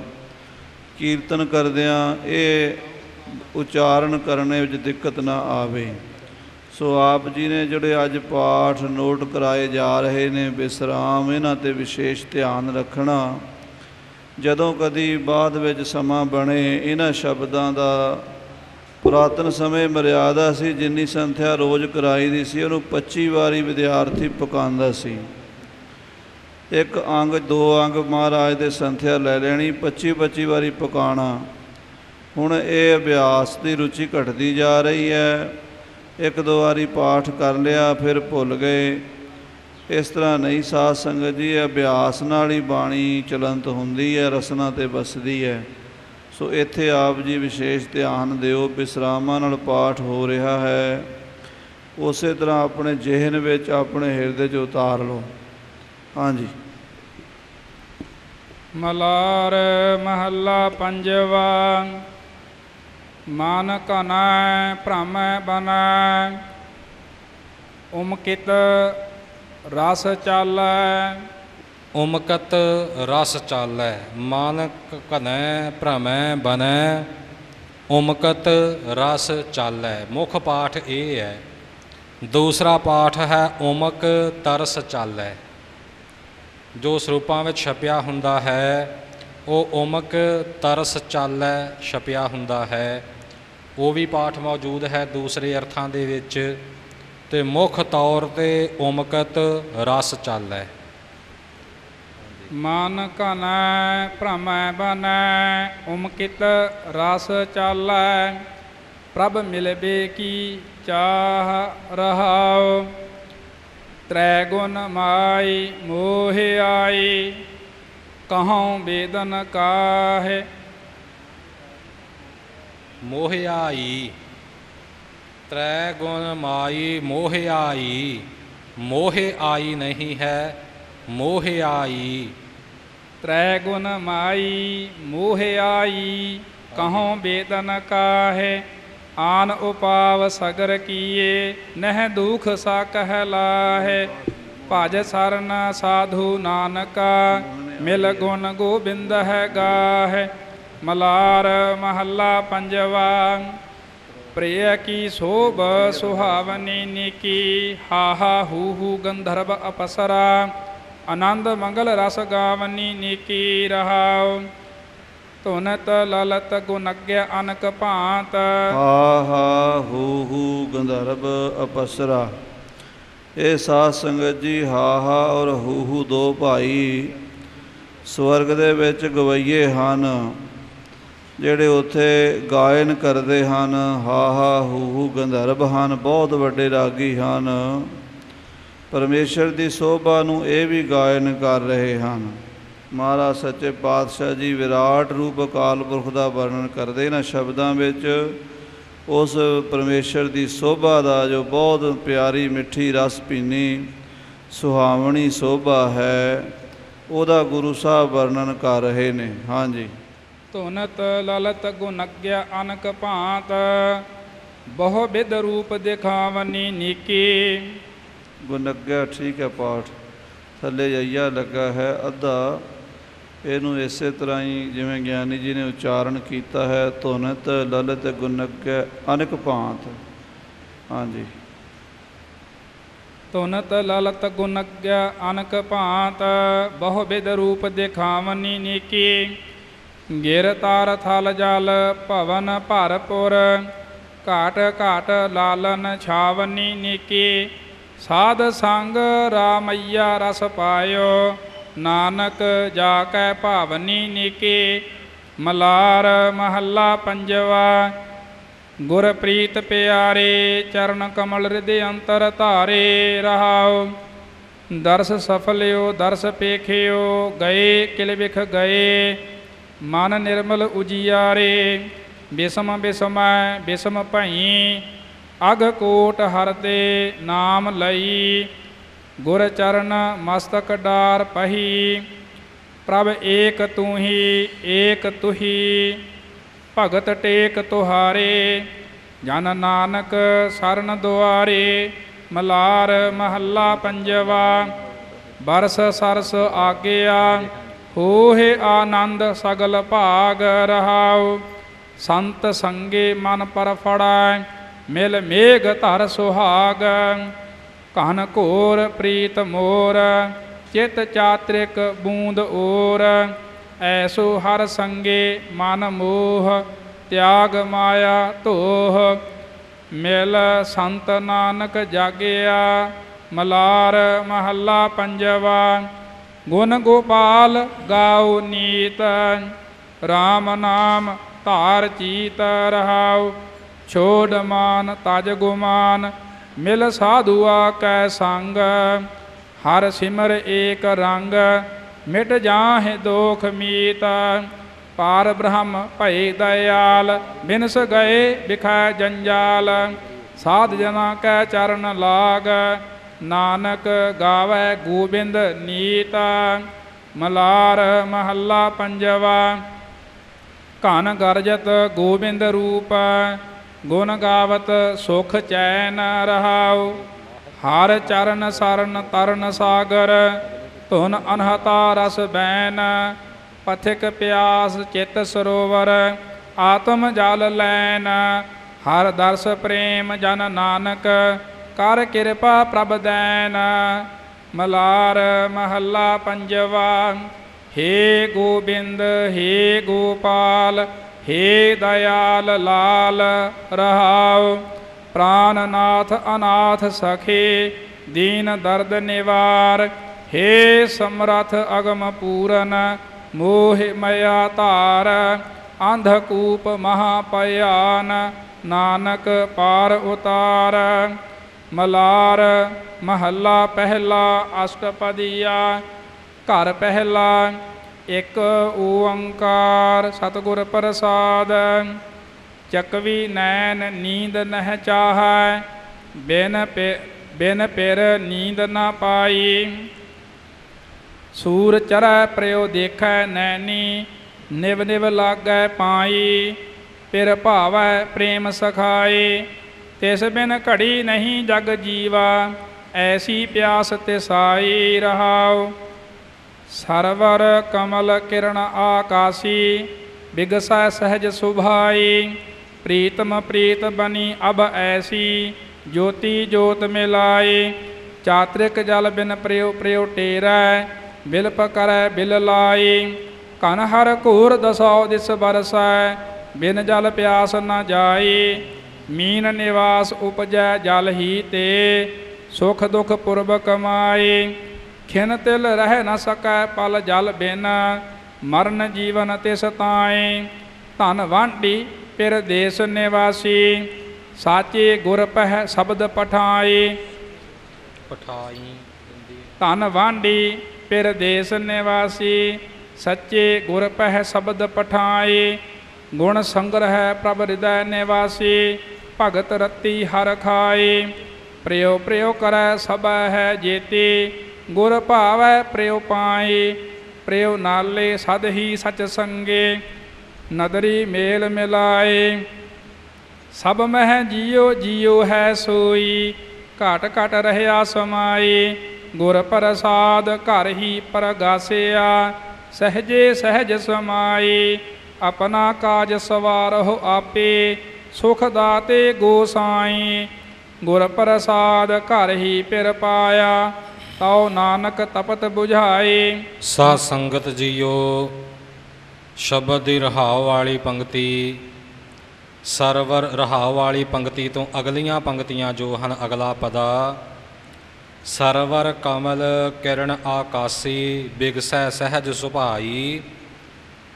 ਕੀਰਤਨ ਕਰਦਿਆਂ ਇਹ ਉਚਾਰਨ ਕਰਨੇ ਵਿੱਚ ਦਿੱਕਤ ਨਾ ਆਵੇ। ਸੋ ਆਪ ਜੀ ਨੇ ਜਿਹੜੇ ਅੱਜ ਪਾਠ ਨੋਟ ਕਰਾਏ ਜਾ ਰਹੇ ਨੇ ਵਿਸਰਾਮ ਇਹਨਾਂ ਤੇ ਵਿਸ਼ੇਸ਼ ਧਿਆਨ ਰੱਖਣਾ। ਜਦੋਂ ਕਦੀ ਬਾਅਦ ਵਿੱਚ ਸਮਾਂ ਬਣੇ, ਇਹਨਾਂ ਸ਼ਬਦਾਂ ਦਾ ਪੁਰਾਤਨ ਸਮੇਂ ਮਰਿਆਦਾ ਸੀ, ਜਿੰਨੀ ਸੰਥਿਆ ਰੋਜ਼ ਕਰਾਈ ਦੀ ਸੀ, ਉਹਨੂੰ 25 ਵਾਰੀ ਵਿਦਿਆਰਥੀ ਪਕਾਉਂਦਾ ਸੀ। ਇੱਕ ਅੰਗ, ਦੋ ਅੰਗ ਮਹਾਰਾਜ ਦੇ ਸੰਥਿਆ ਲੈ ਲੈਣੀ 25 25 ਵਾਰੀ ਪਕਾਣਾ ਹੁਣ ਇਹ ਅਭਿਆਸ ਦੀ ਰੁਚੀ ਘਟਦੀ ਜਾ ਰਹੀ ਹੈ। ਇੱਕ ਦੋ ਵਾਰੀ ਪਾਠ ਕਰ ਲਿਆ, ਫਿਰ ਭੁੱਲ ਗਏ। ਇਸ ਤਰ੍ਹਾਂ ਨਹੀਂ ਸਾਧ ਸੰਗਤ ਜੀ ਅਭਿਆਸ ਨਾਲ ਹੀ ਬਾਣੀ ਚਲੰਤ ਹੁੰਦੀ ਹੈ, ਰਸਨਾ ਤੇ ਬਸਦੀ ਹੈ। ਸੋ ਇੱਥੇ ਆਪ ਜੀ ਵਿਸ਼ੇਸ਼ ਧਿਆਨ ਦਿਓ ਵਿਸਰਾਮਾਂ ਨਾਲ ਪਾਠ ਹੋ ਰਿਹਾ ਹੈ। ਉਸੇ ਤਰ੍ਹਾਂ ਆਪਣੇ ਜਿਹਨ ਵਿੱਚ ਆਪਣੇ ਹਿਰਦੇ 'ਚ ਉਤਾਰ ਲਓ। ਹਾਂਜੀ। ਮਲਾਰ ਮਹੱਲਾ ਪੰਜਵਾ ਮਨ ਕਨੈ ਭ੍ਰਮੈ ਬਨੈ, ਉਮਕਿਤ ਰਸ ਚਾਲੈ। ਉਮਕਤ ਰਸ ਚਾਲੈ, ਮਾਨਕ ਘਨੈ ਭ੍ਰਮੈ ਬਨੈ, ਉਮਕਤ ਰਸ ਚਾਲੈ। ਮੁੱਖ ਪਾਠ ਇਹ ਹੈ, ਦੂਸਰਾ ਪਾਠ ਹੈ, ਉਮਕ ਤਰਸ ਚਾਲੈ। ਜੋ ਸਰੂਪਾਂ ਵਿੱਚ ਛਪਿਆ ਹੁੰਦਾ ਹੈ, ਉਹ ਉਮਕ ਤਰਸ ਚਾਲੈ ਛਪਿਆ ਹੁੰਦਾ ਹੈ। ਉਹ ਵੀ ਪਾਠ ਮੌਜੂਦ ਹੈ ਦੂਸਰੇ ਅਰਥਾਂ ਦੇ ਵਿੱਚ ਤੇ ਮੁੱਖ ਤੌਰ ਤੇ ਉਮਕਤ ਰਸ ਚਾਲੈ ਮਨ ਕਨੈ ਭ੍ਰਮੈ ਬਨੈ, ਉਮਕਿਤ ਰਸ ਚਾਲੈ ਪ੍ਰਭ ਮਿਲਬੇ ਕੀ ਚਾਹ ਰਹਾਉ, ਤ੍ਰੈ ਗੁਣ ਮਾਈ ਮੋਹ ਆਈ, ਕਹਉ ਬੇਦਨ ਕਾਹੇ। ਮੋਹਿਆਈ। ਤ੍ਰੈ ਗੁਣ ਮਾਈ ਮੋਹਿਆਈ। ਮੋਹ ਆਈ ਨਹੀਂ ਹੈ, ਮੋਹਿਆਈ। ਤ੍ਰੈ ਗੁਣ ਮਾਈ ਮੋਹ ਆਈ ਕਹਉ ਬੇਦਨ ਕਾਹੇ। ਆਨ ਉਪਾਵ ਸਗਰ ਕੀਏ, ਨਹਿ ਦੁਖ ਸਾ ਕਹਿ ਲਾਹੇ। ਭਜ ਸਰਨ ਸਾਧੂ ਨਾਨਕਾ, ਮਿਲ ਗੁਣ ਗੋਬਿੰਦ ਹੈ ਗਾਹੇ। ਮਲਾਰ ਮਹੱਲਾ ਪੰਜਵਾ, ਪ੍ਰਿਯ ਕੀ ਸੋਭ ਸੁਹਾਵਨੀ ਨਿਕੀ, ਹਾਹਾ ਹੂ ਹੂ ਗੰਧਰਵ ਅਪਸਰਾ, ਆਨੰਦ ਮੰਗਲ ਰਸ ਗਾਵਨੀ ਨੀਕੀ ਰਹਾਉ। ਧੁਨਤ ਲਲਤ ਗੁਨਗ੍ਯ ਅਨਕ ਭਾਂਤ। ਹਾ ਹੂ ਹੂ ਗੰਧਰਵ ਅਪਸਰਾ, ਇਹ ਸਾਧ ਸੰਗਤ ਜੀ ਹਾਹਾ ਔਰ ਹੂ ਹੂ ਦੋ ਭਾਈ, ਸਵਰਗ ਦੇ ਵਿੱਚ ਗਵਈਏ ਹਨ। ਜਿਹੜੇ ਉੱਥੇ ਗਾਇਨ ਕਰਦੇ ਹਨ, ਹਾ ਹਾ ਹੂ ਹੂ ਗੰਧਰਵ ਹਨ, ਬਹੁਤ ਵੱਡੇ ਰਾਗੀ ਹਨ। ਪਰਮੇਸ਼ਰ ਦੀ ਸੋਭਾ ਨੂੰ ਇਹ ਵੀ ਗਾਇਨ ਕਰ ਰਹੇ ਹਨ। ਮਹਾਰਾਜ ਸੱਚੇ ਪਾਤਸ਼ਾਹ ਜੀ ਵਿਰਾਟ ਰੂਪ ਅਕਾਲ ਪੁਰਖ ਦਾ ਵਰਣਨ ਕਰਦੇ ਨੇ ਸ਼ਬਦਾਂ ਵਿੱਚ। ਉਸ ਪਰਮੇਸ਼ਰ ਦੀ ਸੋਭਾ ਦਾ ਜੋ ਬਹੁਤ ਪਿਆਰੀ, ਮਿੱਠੀ ਰਸ ਪੀਨੀ ਸੁਹਾਵਣੀ ਸੋਭਾ ਹੈ, ਉਹਦਾ ਗੁਰੂ ਸਾਹਿਬ ਵਰਣਨ ਕਰ ਰਹੇ ਨੇ। ਹਾਂਜੀ। ਧੁਨਤ ਲਲਤ ਗੁਨਗਿਆ ਅਨਕ ਭਾਂਤ ਬਹੁ ਬਿਦ ਰੂਪ ਦਿਖਾਵਨੀ ਨੀਕੀ। ਗੁਨਗਿਆ ਠੀਕ ਹੈ ਪਾਠ। ਥੱਲੇ ਜਈਆ ਲੱਗਾ ਹੈ ਅੱਧਾ। ਇਹਨੂੰ ਇਸੇ ਤਰ੍ਹਾਂ ਹੀ ਜਿਵੇਂ ਗਿਆਨੀ ਜੀ ਨੇ ਉਚਾਰਨ ਕੀਤਾ ਹੈ ਧੁਨਤ ਲਲਿਤ ਗੁਨਗਿਆ ਅਨਕ ਭਾਂਤ। ਹਾਂਜੀ। ਧੁਨਤ ਲਲਤ ਗੁਨਗਿਆ ਅਨਕ ਭਾਂਤ ਬਹੁ ਬਿਦ ਰੂਪ ਦਿਖਾਵਨੀ ਨੀਕੀ। ਗਿਰ ਤਾਰ ਥਲ ਜਲ ਭਵਨ ਭਰਪੁਰ ਘਾਟ ਘਾਟ ਲਾਲਨ ਛਾਵਨੀ ਨੀਕੀ। ਸਾਧ ਸੰਗ ਰਾਮਈਆ ਰਸ ਪਾਇਓ, ਨਾਨਕ ਜਾ ਕੈ ਭਾਵਨੀ ਨੀਕੀ। ਮਲਾਰ ਮਹੱਲਾ ਪੰਜਵਾ ਗੁਰ ਪ੍ਰੀਤ ਪਿਆਰੇ ਚਰਨ ਕਮਲ ਹਿਰਦੇ ਅੰਤਰ ਧਾਰੇ ਰਹਾਉ। ਦਰਸ ਸਫਲਿਓ, ਦਰਸ ਪੇਖਿਓ, ਗਏ ਕਿਲ ਵਿਖ ਗਏ। ਮਨ ਨਿਰਮਲ ਉਜੀਆਰੇ, ਬਿਸਮ ਬਿਸਮੈ ਬਿਸਮ ਭਈ, ਅਗ ਕੋਟ ਹਰਦੇ ਨਾਮ ਲਈ, ਗੁਰ ਚਰਨ ਮਸਤਕ ਡਾਰ ਪਹੀ, ਪ੍ਰਭ ਏਕ ਤੂੰ ਹੀ ਏਕ ਤੁਹੀ, ਭਗਤ ਟੇਕ ਤੁਹਾਰੇ, ਜਨ ਨਾਨਕ ਸਰਨ ਦੁਆਰੇ, ਮਲਾਰ ਮਹੱਲਾ ਪੰਜਵਾ, ਬਰਸ ਸਰਸ ਆਗਿਆ ਹੋਏ ਆਨੰਦ ਸਗਲ ਭਾਗ ਰਹਾਉ। ਸੰਤ ਸੰਗੇ ਮਨ ਪਰ ਫੜੈ, ਮਿਲ ਮੇਘ ਧਰ ਸੁਹਾਗ। ਕਹਨ ਘੋਰ ਪ੍ਰੀਤ ਮੋਰ, ਚਿਤ ਚਾਤ੍ਰਿਕ ਬੂੰਦ ਓਰ। ਐਸੋ ਹਰ ਸੰਗੇ ਮਨ ਮੋਹ, ਤਿਆਗ ਮਾਇਆ ਧੋਹ। ਮਿਲ ਸੰਤ ਨਾਨਕ ਜਾਗਿਆ, ਮਲਾਰ ਮਹੱਲਾ ਪੰਜਵਾ। ਗੁਣ ਗੋਪਾਲ ਗਾਉ ਨੀਤ RAM ਨਾਮ ਧਾਰ ਚੀਤ ਰਹਾਉ, ਛੋੜ ਮਾਨ ਤਜ ਗੁਮਾਨ, ਮਿਲ ਸਾਧੂਆ ਕੈ ਸੰਗ, ਹਰ ਸਿਮਰ ਏਕ ਰੰਗ, ਮਿਟ ਜਾਹੇ ਦੋਖ ਮੀਤ, ਪਾਰ ਬ੍ਰਹਮ ਭਏ ਦਇਆਲ, ਬਿਨਸ ਗਏ ਵਿਖੈ ਜੰਜਾਲ, ਸਾਧ ਜਨਾ ਕੈ ਚਰਨ ਲਾਗ ਨਾਨਕ ਗਾਵੇ ਗੋਬਿੰਦ ਨੀਤ, ਮਲਾਰ ਮਹੱਲਾ ਪੰਜਵਾ। ਘਨ ਗਰਜਤ ਗੋਬਿੰਦ ਰੂਪ, ਗੁਣ ਗਾਵਤ ਸੁਖ ਚੈਨ ਰਹਾਉ। ਹਰ ਚਰਨ ਸਰਨ ਤਰਨ ਸਾਗਰ, ਧੁਨ ਅਨਹਤਾ ਰਸ ਬੈਨ। ਪਥਿਕ ਪਿਆਸ ਚਿਤ ਸਰੋਵਰ, ਆਤਮ ਜਲ ਲੈਨ। ਹਰ ਦਰਸ ਪ੍ਰੇਮ ਜਨ ਨਾਨਕ ਕਰ ਕਿਰਪਾ ਪ੍ਰਭ ਦੈਨ। ਮਲਾਰ ਮਹੱਲਾ ਪੰਜਵਾ, ਹੇ ਗੋਬਿੰਦ, ਹੇ ਗੋਪਾਲ, ਹੇ ਦਇਆਲ ਲਾਲ ਰਹਾਉ। ਪ੍ਰਾਨਨਾਥ ਅਨਾਥ ਸਖੇ, ਦੀਨ ਦਰਦ ਨਿਵਾਰ। ਹੇ ਸਮਰਥ ਅਗਮ ਪੂਰਨ, ਮੋਹ ਮਇਆ ਧਾਰ। ਅੰਧਕੂਪ ਮਹਾ ਭਿਆਨ ਨਾਨਕ ਪਾਰ ਉਤਾਰ। ਮਲਾਰ ਮਹੱਲਾ ਪਹਿਲਾ ਅਸ਼ਟਪਦੀਆ, ਘਰ ਪਹਿਲਾ ਇੱਕ ਓੰਕਾਰ ਸਤਿਗੁਰ ਪ੍ਰਸਾਦ। ਚਕਵੀ ਨੈਣ ਨੀਂਦ ਨਹਿ ਚਾਹੈ, ਬਿਨ ਪਿ- ਬਿਨ ਪਿਰ ਨੀਂਦ ਨਾ ਪਾਈ। ਸੂਰ ਚਰੈ ਪ੍ਰਯੋ ਦੇਖੈ ਨੈਣੀ, ਨਿਵ ਨਿਵ ਲਾਗੈ ਪਾਈ। ਪਿਰ ਭਾਵੈ ਪ੍ਰੇਮ ਸਖਾਏ ਤਿਸ ਬਿਨ ਘੜੀ ਨਹੀਂ ਜਗ ਜੀਵਾ, ਐਸੀ ਪਿਆਸ ਤਿਸਾਈ ਰਹਾਉ। ਸਰਵਰ ਕਮਲ ਕਿਰਨ ਆਕਾਸੀ, ਬਿਗਸੈ ਸਹਿਜ ਸੁਭਾਈ। ਪ੍ਰੀਤਮ ਪ੍ਰੀਤ ਬਨੀ ਅਬ ਐਸੀ, ਜੋਤੀ ਜੋਤ ਮਿਲਾਈ। ਚਾਤ੍ਰਿਕ ਜਲ ਬਿਨ ਪ੍ਰਿਉ ਪ੍ਰਯੋ ਟੇਰੈ, ਬਿਲਪ ਕਰੈ ਬਿਲ ਲਾਈ। ਕਨ ਹਰ ਘੂਰ ਦਸਾਉ ਦਿਸ ਬਰਸੈ, ਬਿਨ ਜਲ ਪਿਆਸ ਨ ਜਾਈ। ਮੀਨ ਨਿਵਾਸ ਉਪਜੈ ਜਲ ਹੀ ਤੇ ਸੁਖ ਦੁਖ ਪੁਰਬ ਕਮਾਈ ਖਿਨ ਤਿਲ ਰਹਿ ਨ ਸਕੈ ਪਲ ਜਲ ਬਿਨ ਮਰਨ ਜੀਵਨ ਤਿਸ ਤਾਏ। ਧਨ ਵਾਂਡੀ ਪਿਰ ਦੇਸ ਨਿਵਾਸੀ ਸਾਚੇ ਗੁਰ ਪਹਿ ਸ਼ਬਦ ਪਠਾਏ। ਪਠਾਈ ਧਨ ਵਾਂਡੀ ਪਿਰ ਦੇਸ ਨਿਵਾਸੀ ਸੱਚੇ ਗੁਰ ਪਹਿ ਸ਼ਬਦ ਪਠਾਏ। ਗੁਣ ਸੰਗ੍ਰਹਿ ਪ੍ਰਭ ਹਿਰਦੈ ਨਿਵਾਸੀ ਭਗਤ ਰਤੀ ਹਰ ਖਾਏ। ਪ੍ਰਿਯੋ ਪ੍ਰਿਯੋ ਕਰੈ ਸਭੈ ਹੈ ਜੇਤੇ, ਗੁਰ ਭਾਵੈ ਪ੍ਰਿਯੋ ਪਾਏ। ਪ੍ਰਿਯੋ ਨਾਲੇ ਸਦ ਹੀ ਸਚ ਸੰਗੇ, ਨਦਰੀ ਮੇਲ ਮਿਲਾਏ। ਸਭ ਮਹਿ ਜਿਉ ਜਿਉ ਹੈ ਸੋਈ, ਘਟ ਘਟ ਰਹਿਆ ਸਮਾਏ। ਗੁਰ ਪ੍ਰਸਾਦ ਘਰ ਹੀ ਪਰਗਾਸਿਆ, ਸਹਜੇ ਸਹਜ ਸਮਾਏ। ਆਪਣਾ ਕਾਜ ਸਵਾਰਹੁ ਆਪੇ ਸੁਖ ਦਾਤੇ ਗੋਸਾਈ ਗੁਰ ਪ੍ਰਸਾਦ ਘਰ ਹੀ ਪਿਰ ਪਾਇਆ, ਤਉ ਨਾਨਕ ਤਪਤ 부ਝਾਏ ਸਾ ਸੰਗਤ ਜੀਓ, ਸ਼ਬਦ ਦੀ ਰਹਾਉ ਵਾਲੀ ਪੰਕਤੀ ਸਰਵਰ ਰਹਾਉ ਵਾਲੀ ਪੰਕਤੀ ਤੋਂ ਅਗਲੀਆਂ ਪੰਕਤੀਆਂ ਜੋ ਹਨ ਅਗਲਾ ਪਦਾ। ਸਰਵਰ ਕਮਲ ਕਿਰਨ ਆਕਾਸੀ, ਬਿਗਸੈ ਸਹਿਜ ਸੁਭਾਈ,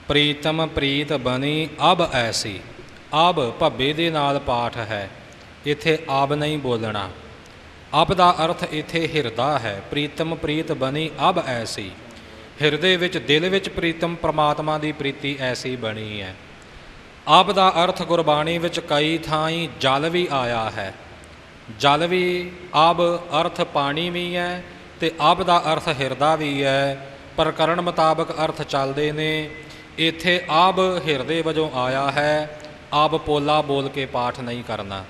ਪ੍ਰੀਤਮ ਪ੍ਰੀਤ ਬਣੀ ਅਬ ਐਸੀ। ਅਬ ਭੱਬੇ ਦੇ ਨਾਲ ਪਾਠ ਹੈ, ਇੱਥੇ ਆਬ ਨਹੀਂ ਬੋਲਣਾ। ਅਬ ਦਾ ਅਰਥ ਇੱਥੇ ਹਿਰਦਾ ਹੈ, ਪ੍ਰੀਤਮ ਪ੍ਰੀਤ ਬਣੀ ਅਬ ਐਸੀ। ਹਿਰਦੇ ਵਿੱਚ, ਦਿਲ ਵਿੱਚ ਪ੍ਰੀਤਮ ਪ੍ਰਮਾਤਮਾ ਦੀ ਪ੍ਰੀਤੀ ਐਸੀ ਬਣੀ ਹੈ। ਆਪ ਦਾ ਅਰਥ ਗੁਰਬਾਣੀ ਵਿੱਚ ਕਈ ਥਾਈਂ ਜਲ ਵੀ ਆਇਆ ਹੈ। ਜਲ ਵੀ ਅਬ ਅਰਥ ਪਾਣੀ ਵੀ ਹੈ ਤੇ ਅਬ ਦਾ ਅਰਥ ਹਿਰਦਾ ਵੀ ਹੈ। ਪ੍ਰਕਰਣ ਮੁਤਾਬਕ ਅਰਥ ਚੱਲਦੇ ਨੇ। ਇੱਥੇ ਅਬ ਹਿਰਦੇ ਵਜੋਂ ਆਇਆ ਹੈ ਅਬ ਪੋਲਾ ਬੋਲ ਕੇ ਪਾਠ ਨਹੀਂ ਕਰਨਾ।